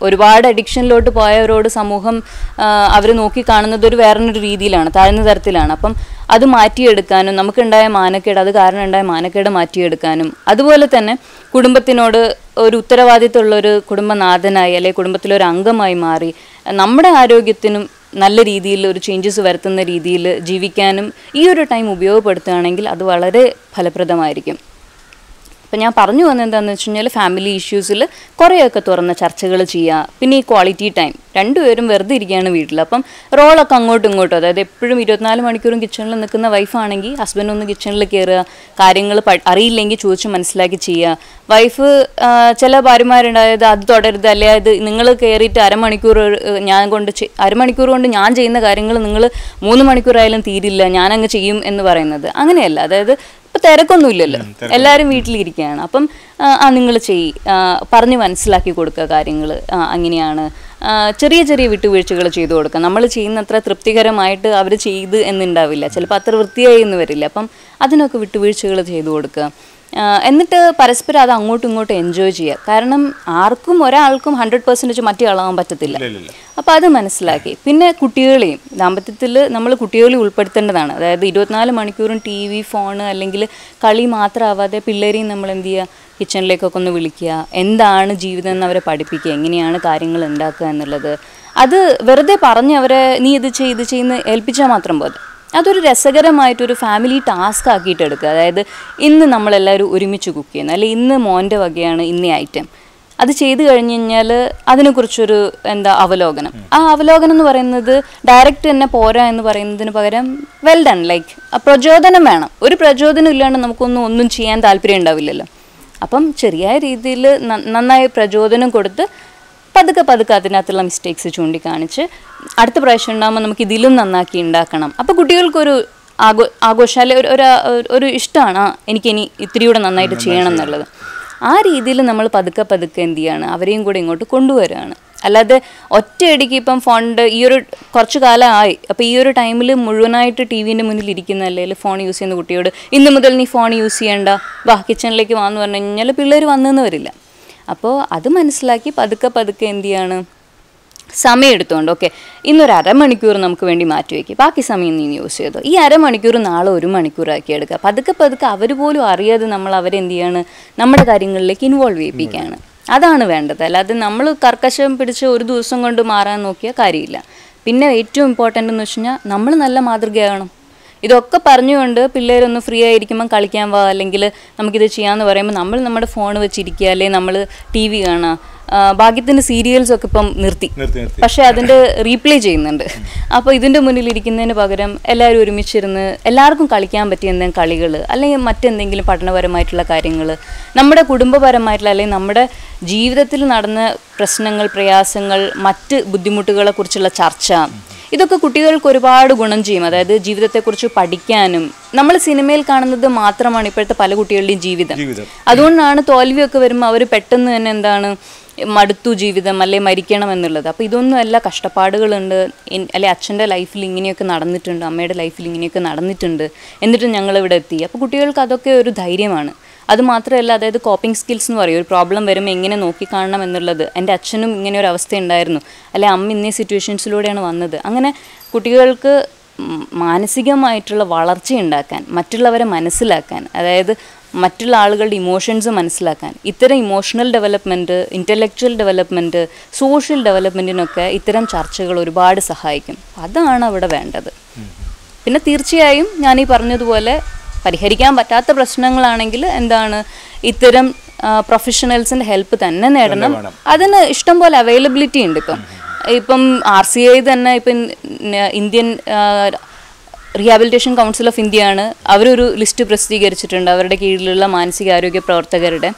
ഒരുപാട് അഡിക്ഷനിലോട്ട് പോയവരോട് സമൂഹം അവർ നോക്കിക്കാണുന്നത് ഒരു വേറൊരു രീതിയിലാണ് താഴ്ന്ന തരത്തിലാണ്. അപ്പം അത് മാറ്റിയെടുക്കാനും നമുക്കുണ്ടായ മാനക്കേട് അത് കാരണം ഉണ്ടായ മാനക്കേട് മാറ്റിയെടുക്കാനും അതുപോലെ തന്നെ കുടുംബത്തിനോട് ഒരു ഉത്തരവാദിത്തമുള്ള ഒരു കുടുംബനാഥനായി അല്ലെങ്കിൽ കുടുംബത്തിലൊരു അംഗമായി മാറി നമ്മുടെ ആരോഗ്യത്തിനും നല്ല രീതിയിൽ ഒരു ചേഞ്ചസ് വരുത്തുന്ന രീതിയിൽ ജീവിക്കാനും ഈ ഒരു ടൈം ഉപയോഗപ്പെടുത്തുകയാണെങ്കിൽ അത് വളരെ ഫലപ്രദമായിരിക്കും. അപ്പം ഞാൻ പറഞ്ഞു വന്നത് എന്താണെന്ന് വെച്ച് കഴിഞ്ഞാൽ ഫാമിലി ഇഷ്യൂസിൽ കുറേയൊക്കെ തുറന്ന ചർച്ചകൾ ചെയ്യുക പിന്നെ ഈ ക്വാളിറ്റി ടൈം രണ്ടുപേരും വെറുതെ ഇരിക്കുകയാണ് വീട്ടിൽ അപ്പം റോളൊക്കെ അങ്ങോട്ടും ഇങ്ങോട്ടും അതായത് എപ്പോഴും ഇരുപത്തിനാല് മണിക്കൂറും കിച്ചണിൽ നിൽക്കുന്ന വൈഫാണെങ്കിൽ ഹസ്ബൻഡ് ഒന്ന് കിച്ചണിൽ കയറുക കാര്യങ്ങൾ അറിയില്ലെങ്കിൽ ചോദിച്ച് മനസ്സിലാക്കി ചെയ്യുക വൈഫ് ചില ഭാര്യമാരുണ്ടായത് അത് തുടരുത് അല്ലെങ്കിൽ അത് നിങ്ങൾ കയറിയിട്ട് അരമണിക്കൂർ ഞാൻ കൊണ്ട് അരമണിക്കൂർ കൊണ്ട് ഞാൻ ചെയ്യുന്ന കാര്യങ്ങൾ നിങ്ങൾ മൂന്ന് മണിക്കൂറായാലും തീരില്ല ഞാനങ്ങ് ചെയ്യും എന്ന് പറയുന്നത്. അങ്ങനെയല്ല. അതായത് ഇപ്പൊ തിരക്കൊന്നുമില്ലല്ലോ. എല്ലാവരും വീട്ടിലിരിക്കുകയാണ്. അപ്പം ആ, നിങ്ങൾ ചെയ് പറഞ്ഞു മനസ്സിലാക്കി കൊടുക്കുക കാര്യങ്ങൾ അങ്ങനെയാണ്. ചെറിയ ചെറിയ വിട്ടുവീഴ്ചകൾ ചെയ്തു കൊടുക്കുക. നമ്മൾ ചെയ്യുന്നത്ര തൃപ്തികരമായിട്ട് അവർ ചെയ്ത് എന്നുണ്ടാവില്ല. ചിലപ്പോൾ അത്ര വൃത്തിയായി എന്ന് വരില്ല. അപ്പം അതിനൊക്കെ വിട്ടുവീഴ്ചകൾ ചെയ്തു കൊടുക്കുക. എന്നിട്ട് പരസ്പരം അത് അങ്ങോട്ടും ഇങ്ങോട്ടും എൻജോയ് ചെയ്യുക. കാരണം ആർക്കും ഒരാൾക്കും ഹൺഡ്രഡ് പെർസെന്റേജ് മറ്റേ ആളാവാൻ പറ്റത്തില്ല അപ്പോൾ അത് മനസ്സിലാക്കി. പിന്നെ കുട്ടികളെയും ദാമ്പത്യത്തിൽ നമ്മൾ കുട്ടികളെ ഉൾപ്പെടുത്തേണ്ടതാണ്. അതായത് ഇരുപത്തിനാല് മണിക്കൂറും ടി വി ഫോണ് അല്ലെങ്കിൽ കളി മാത്രമാവാതെ പിള്ളേരെയും നമ്മൾ എന്ത് ചെയ്യുക? കിച്ചണിലേക്കൊക്കെ ഒന്ന് വിളിക്കുക. എന്താണ് ജീവിതം എന്ന് അവരെ പഠിപ്പിക്കുക. എങ്ങനെയാണ് കാര്യങ്ങൾ ഉണ്ടാക്കുക എന്നുള്ളത്. അത് വെറുതെ പറഞ്ഞ് അവരെ നീ ഇത് ചെയ്ത് ചെയ്യുന്ന ഏൽപ്പിച്ചാൽ മാത്രം പോരെ. അതൊരു രസകരമായിട്ടൊരു ഫാമിലി ടാസ്ക് ആക്കിയിട്ട് എടുക്കുക അതായത് ഇന്ന് നമ്മളെല്ലാവരും ഒരുമിച്ച് കുക്ക് ചെയ്യുന്നു. അല്ലെങ്കിൽ ഇന്ന് മോന്റെ വകയാണ് ഇന്നേ ഐറ്റം അത് ചെയ്തു കഴിഞ്ഞ് കഴിഞ്ഞാൽ അതിനെക്കുറിച്ചൊരു എന്താ അവലോകനം. ആ അവലോകനം എന്ന് പറയുന്നത് ഡയറക്റ്റ് തന്നെ പോരാ എന്ന് പറയുന്നതിന് പകരം വെൽ ഡൺ ലൈക്ക് പ്രചോദനം വേണം. ഒരു പ്രചോദനം ഇല്ലാണ്ട് നമുക്കൊന്നും ഒന്നും ചെയ്യാൻ താല്പര്യം ഉണ്ടാവില്ലല്ലോ. അപ്പം ചെറിയ രീതിയിൽ നന്നായി പ്രചോദനം കൊടുത്ത് പതുക്കെ പതുക്കെ അതിനകത്തുള്ള മിസ്റ്റേക്സ് ചൂണ്ടിക്കാണിച്ച് അടുത്ത പ്രാവശ്യം ഉണ്ടാകുമ്പോൾ നമുക്ക് ഇതിലും നന്നാക്കി ഉണ്ടാക്കണം. അപ്പോൾ കുട്ടികൾക്കൊരു ആഘോ ആഘോഷം അല്ലെ ഒരു ഒരു ഇഷ്ടമാണ്. എനിക്കിനി ഇത്തിരി കൂടെ നന്നായിട്ട് ചെയ്യണം എന്നുള്ളത്. ആ രീതിയിൽ നമ്മൾ പതുക്കെ പതുക്കെ എന്ത് ചെയ്യാണ്? അവരെയും കൂടെ ഇങ്ങോട്ട് കൊണ്ടുവരികയാണ് അല്ലാതെ ഒറ്റയടിക്ക് ഇപ്പം ഫോണിന്റെ ഈ ഒരു കുറച്ച് കാലമായി. അപ്പോൾ ഈ ഒരു ടൈമിൽ മുഴുവനായിട്ട് ടി വിന്റെ മുന്നിൽ ഇരിക്കുന്ന അല്ലെങ്കിൽ ഫോൺ യൂസ് ചെയ്യുന്ന കുട്ടിയോട് ഇന്ന് മുതൽ നീ ഫോൺ യൂസ് ചെയ്യണ്ട. വാ കിച്ചണിലേക്ക് വാന്ന് പറഞ്ഞു കഴിഞ്ഞാൽ പിള്ളേർ വന്നെന്ന് വരില്ല. അപ്പോൾ അത് മനസ്സിലാക്കി പതുക്കെ പതുക്കെ എന്ത് ചെയ്യാണ്? സമയം എടുത്തുകൊണ്ട് ഓക്കെ ഇന്നൊരു അരമണിക്കൂർ നമുക്ക് വേണ്ടി മാറ്റി വയ്ക്കുക ബാക്കി സമയം നീ യൂസ് ചെയ്തോ. ഈ അരമണിക്കൂർ നാളെ ഒരു മണിക്കൂറാക്കി എടുക്കുക പതുക്കെ പതുക്കെ അവർ പോലും അറിയാതെ നമ്മൾ അവരെന്ത് ചെയ്യാണ്? നമ്മുടെ കാര്യങ്ങളിലേക്ക് ഇൻവോൾവ് ചെയ്യിപ്പിക്കുകയാണ് അതാണ് വേണ്ടത്. അല്ലാതെ നമ്മൾ കർക്കശം പിടിച്ച് ഒരു ദിവസം കൊണ്ട് മാറാൻ നോക്കിയാൽ കാര്യമില്ല. പിന്നെ ഏറ്റവും ഇമ്പോർട്ടന്റ് എന്ന് വെച്ച് കഴിഞ്ഞാൽ നമ്മൾ നല്ല മാതൃകയാകണം. ഇതൊക്കെ പറഞ്ഞുകൊണ്ട് പിള്ളേരൊന്ന് ഫ്രീ ആയിരിക്കുമ്പം കളിക്കാൻ വാ അല്ലെങ്കിൽ നമുക്കിത് ചെയ്യാമെന്ന് പറയുമ്പോൾ നമ്മൾ നമ്മുടെ ഫോൺ വെച്ചിരിക്കുക അല്ലെങ്കിൽ നമ്മൾ ടി വി കാണുക. ആ, ഭാഗ്യത്തിന് സീരിയൽസ് ഒക്കെ ഇപ്പം നിർത്തി. പക്ഷെ അതിന്റെ റീപ്ലേ ചെയ്യുന്നുണ്ട്. അപ്പൊ ഇതിന്റെ മുന്നിൽ ഇരിക്കുന്നതിന് പകരം എല്ലാവരും ഒരുമിച്ചിരുന്ന് എല്ലാവർക്കും കളിക്കാൻ പറ്റിയ എന്തെങ്കിലും കളികൾ അല്ലെങ്കിൽ മറ്റെന്തെങ്കിലും പഠനപരമായിട്ടുള്ള കാര്യങ്ങൾ നമ്മുടെ കുടുംബപരമായിട്ടുള്ള അല്ലെങ്കിൽ നമ്മുടെ ജീവിതത്തിൽ നടന്ന പ്രശ്നങ്ങൾ പ്രയാസങ്ങൾ മറ്റ് ബുദ്ധിമുട്ടുകളെ കുറിച്ചുള്ള ചർച്ച ഇതൊക്കെ കുട്ടികൾക്ക് ഒരുപാട് ഗുണം ചെയ്യും. അതായത് ജീവിതത്തെക്കുറിച്ച് പഠിക്കാനും നമ്മൾ സിനിമയിൽ കാണുന്നത് മാത്രമാണ് ഇപ്പോഴത്തെ പല കുട്ടികളുടെയും ജീവിതം. അതുകൊണ്ടാണ് തോൽവിയൊക്കെ വരുമ്പോൾ അവർ പെട്ടെന്ന് തന്നെ എന്താണ് മടുത്തു ജീവിതം അല്ലെ മരിക്കണം എന്നുള്ളത്. അപ്പോൾ ഇതൊന്നും അല്ല കഷ്ടപ്പാടുകളുണ്ട്. അല്ലെ അച്ഛന്റെ ലൈഫിൽ ഇങ്ങനെയൊക്കെ നടന്നിട്ടുണ്ട് അമ്മയുടെ ലൈഫിൽ ഇങ്ങനെയൊക്കെ നടന്നിട്ടുണ്ട് എന്നിട്ട് ഞങ്ങൾ ഇവിടെ എത്തി. അപ്പോൾ കുട്ടികൾക്ക് അതൊക്കെ ഒരു ധൈര്യമാണ്. അത് മാത്രമല്ല അതായത് കോപ്പിംഗ് സ്കിൽസ് എന്ന് പറയും. ഒരു പ്രോബ്ലം വരുമ്പോൾ എങ്ങനെ നോക്കിക്കാണണം എന്നുള്ളത്. എന്റെ അച്ഛനും ഇങ്ങനെ ഒരു അവസ്ഥ ഉണ്ടായിരുന്നു. അല്ലെ അമ്മ ഇന്നേ സിറ്റുവേഷൻസിലൂടെയാണ് വന്നത്. അങ്ങനെ കുട്ടികൾക്ക് മാനസികമായിട്ടുള്ള വളർച്ച ഉണ്ടാക്കാൻ മറ്റുള്ളവരെ മനസ്സിലാക്കാൻ അതായത് മറ്റുള്ള ആളുകളുടെ ഇമോഷൻസ് മനസ്സിലാക്കാൻ. ഇത്തരം emotional development intellectual development social ഡെവലപ്മെന്റിനൊക്കെ ഇത്തരം ചർച്ചകൾ ഒരുപാട് സഹായിക്കും. അതാണ് അവിടെ വേണ്ടത്. പിന്നെ തീർച്ചയായും ഞാൻ ഈ പറഞ്ഞതുപോലെ പരിഹരിക്കാൻ പറ്റാത്ത പ്രശ്നങ്ങളാണെങ്കിൽ എന്താണ് ഇത്തരം പ്രൊഫഷണൽസിന്റെ ഹെൽപ്പ് തന്നെ നേടണം. അതിന് ഇഷ്ടം പോലെ അവൈലബിലിറ്റി ഉണ്ട് ഇപ്പം. ഇപ്പം ആർ സി ഐ തന്നെ ഇപ്പം ഇന്ത്യൻ റീഹാബിലിറ്റേഷൻ കൗൺസിൽ ഓഫ് ഇന്ത്യയാണ് അവരൊരു ലിസ്റ്റ് പ്രസിദ്ധീകരിച്ചിട്ടുണ്ട് അവരുടെ കീഴിലുള്ള മാനസികാരോഗ്യ പ്രവർത്തകരുടെ.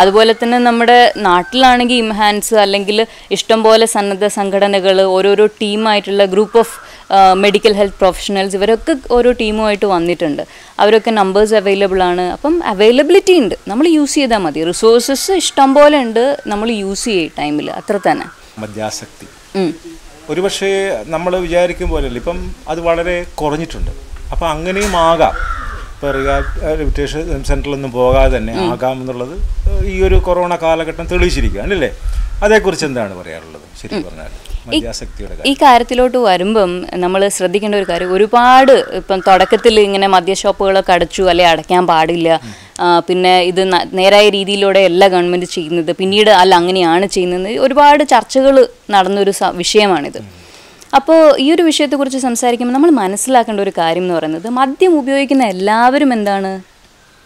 അതുപോലെ തന്നെ നമ്മുടെ നാട്ടിലാണെങ്കിൽ ഇംഹാൻസ് അല്ലെങ്കിൽ ഇഷ്ടംപോലെ സന്നദ്ധ സംഘടനകൾ ഓരോരോ ടീമായിട്ടുള്ള group of medical health professionals ഇവരൊക്കെ ഓരോ ടീമുമായിട്ട് വന്നിട്ടുണ്ട്. അവരൊക്കെ നമ്പേഴ്സ് അവൈലബിൾ ആണ്. അപ്പം അവൈലബിലിറ്റി ഉണ്ട്. നമ്മൾ യൂസ് ചെയ്താൽ മതി. റിസോഴ്സസ് ഇഷ്ടംപോലെ ഉണ്ട്. നമ്മൾ യൂസ് ചെയ്യും ടൈമിൽ അത്ര തന്നെ. മദ്യാസക്തി. ഒരുപക്ഷേ നമ്മൾ വിചാരിക്കും പോലെയല്ല. ഇപ്പം അത് വളരെ കുറഞ്ഞിട്ടുണ്ട്. അപ്പോൾ അങ്ങനെയും ആകാം. ഇപ്പോൾ റിഹാബിലിറ്റേഷൻ സെന്ററിലൊന്നും പോകാതെ തന്നെ ആകാം എന്നുള്ളത് ഈ ഒരു കൊറോണ കാലഘട്ടം തെളിയിച്ചിരിക്കുകയാണ് അല്ലേ? അതേക്കുറിച്ച് എന്താണ് പറയാറുള്ളത് ശരി പറഞ്ഞാൽ ഈ കാര്യത്തിലോട്ട് വരുമ്പം നമ്മൾ ശ്രദ്ധിക്കേണ്ട ഒരു കാര്യം ഒരുപാട് ഇപ്പം തുടക്കത്തിൽ ഇങ്ങനെ മദ്യ ഷോപ്പുകളൊക്കെ അടച്ചു അല്ലെ അടയ്ക്കാൻ പാടില്ല. പിന്നെ ഇത് നേരായ രീതിയിലൂടെ അല്ല ഗവൺമെന്റ് ചെയ്യുന്നത് പിന്നീട് അല്ല അങ്ങനെയാണ് ചെയ്യുന്നത്. ഒരുപാട് ചർച്ചകൾ നടന്നൊരു വിഷയമാണിത്. അപ്പോൾ ഈ ഒരു വിഷയത്തെക്കുറിച്ച് സംസാരിക്കുമ്പോൾ നമ്മൾ മനസ്സിലാക്കേണ്ട ഒരു കാര്യം എന്ന് പറയുന്നത് മദ്യം ഉപയോഗിക്കുന്ന എല്ലാവരും എന്താണ്?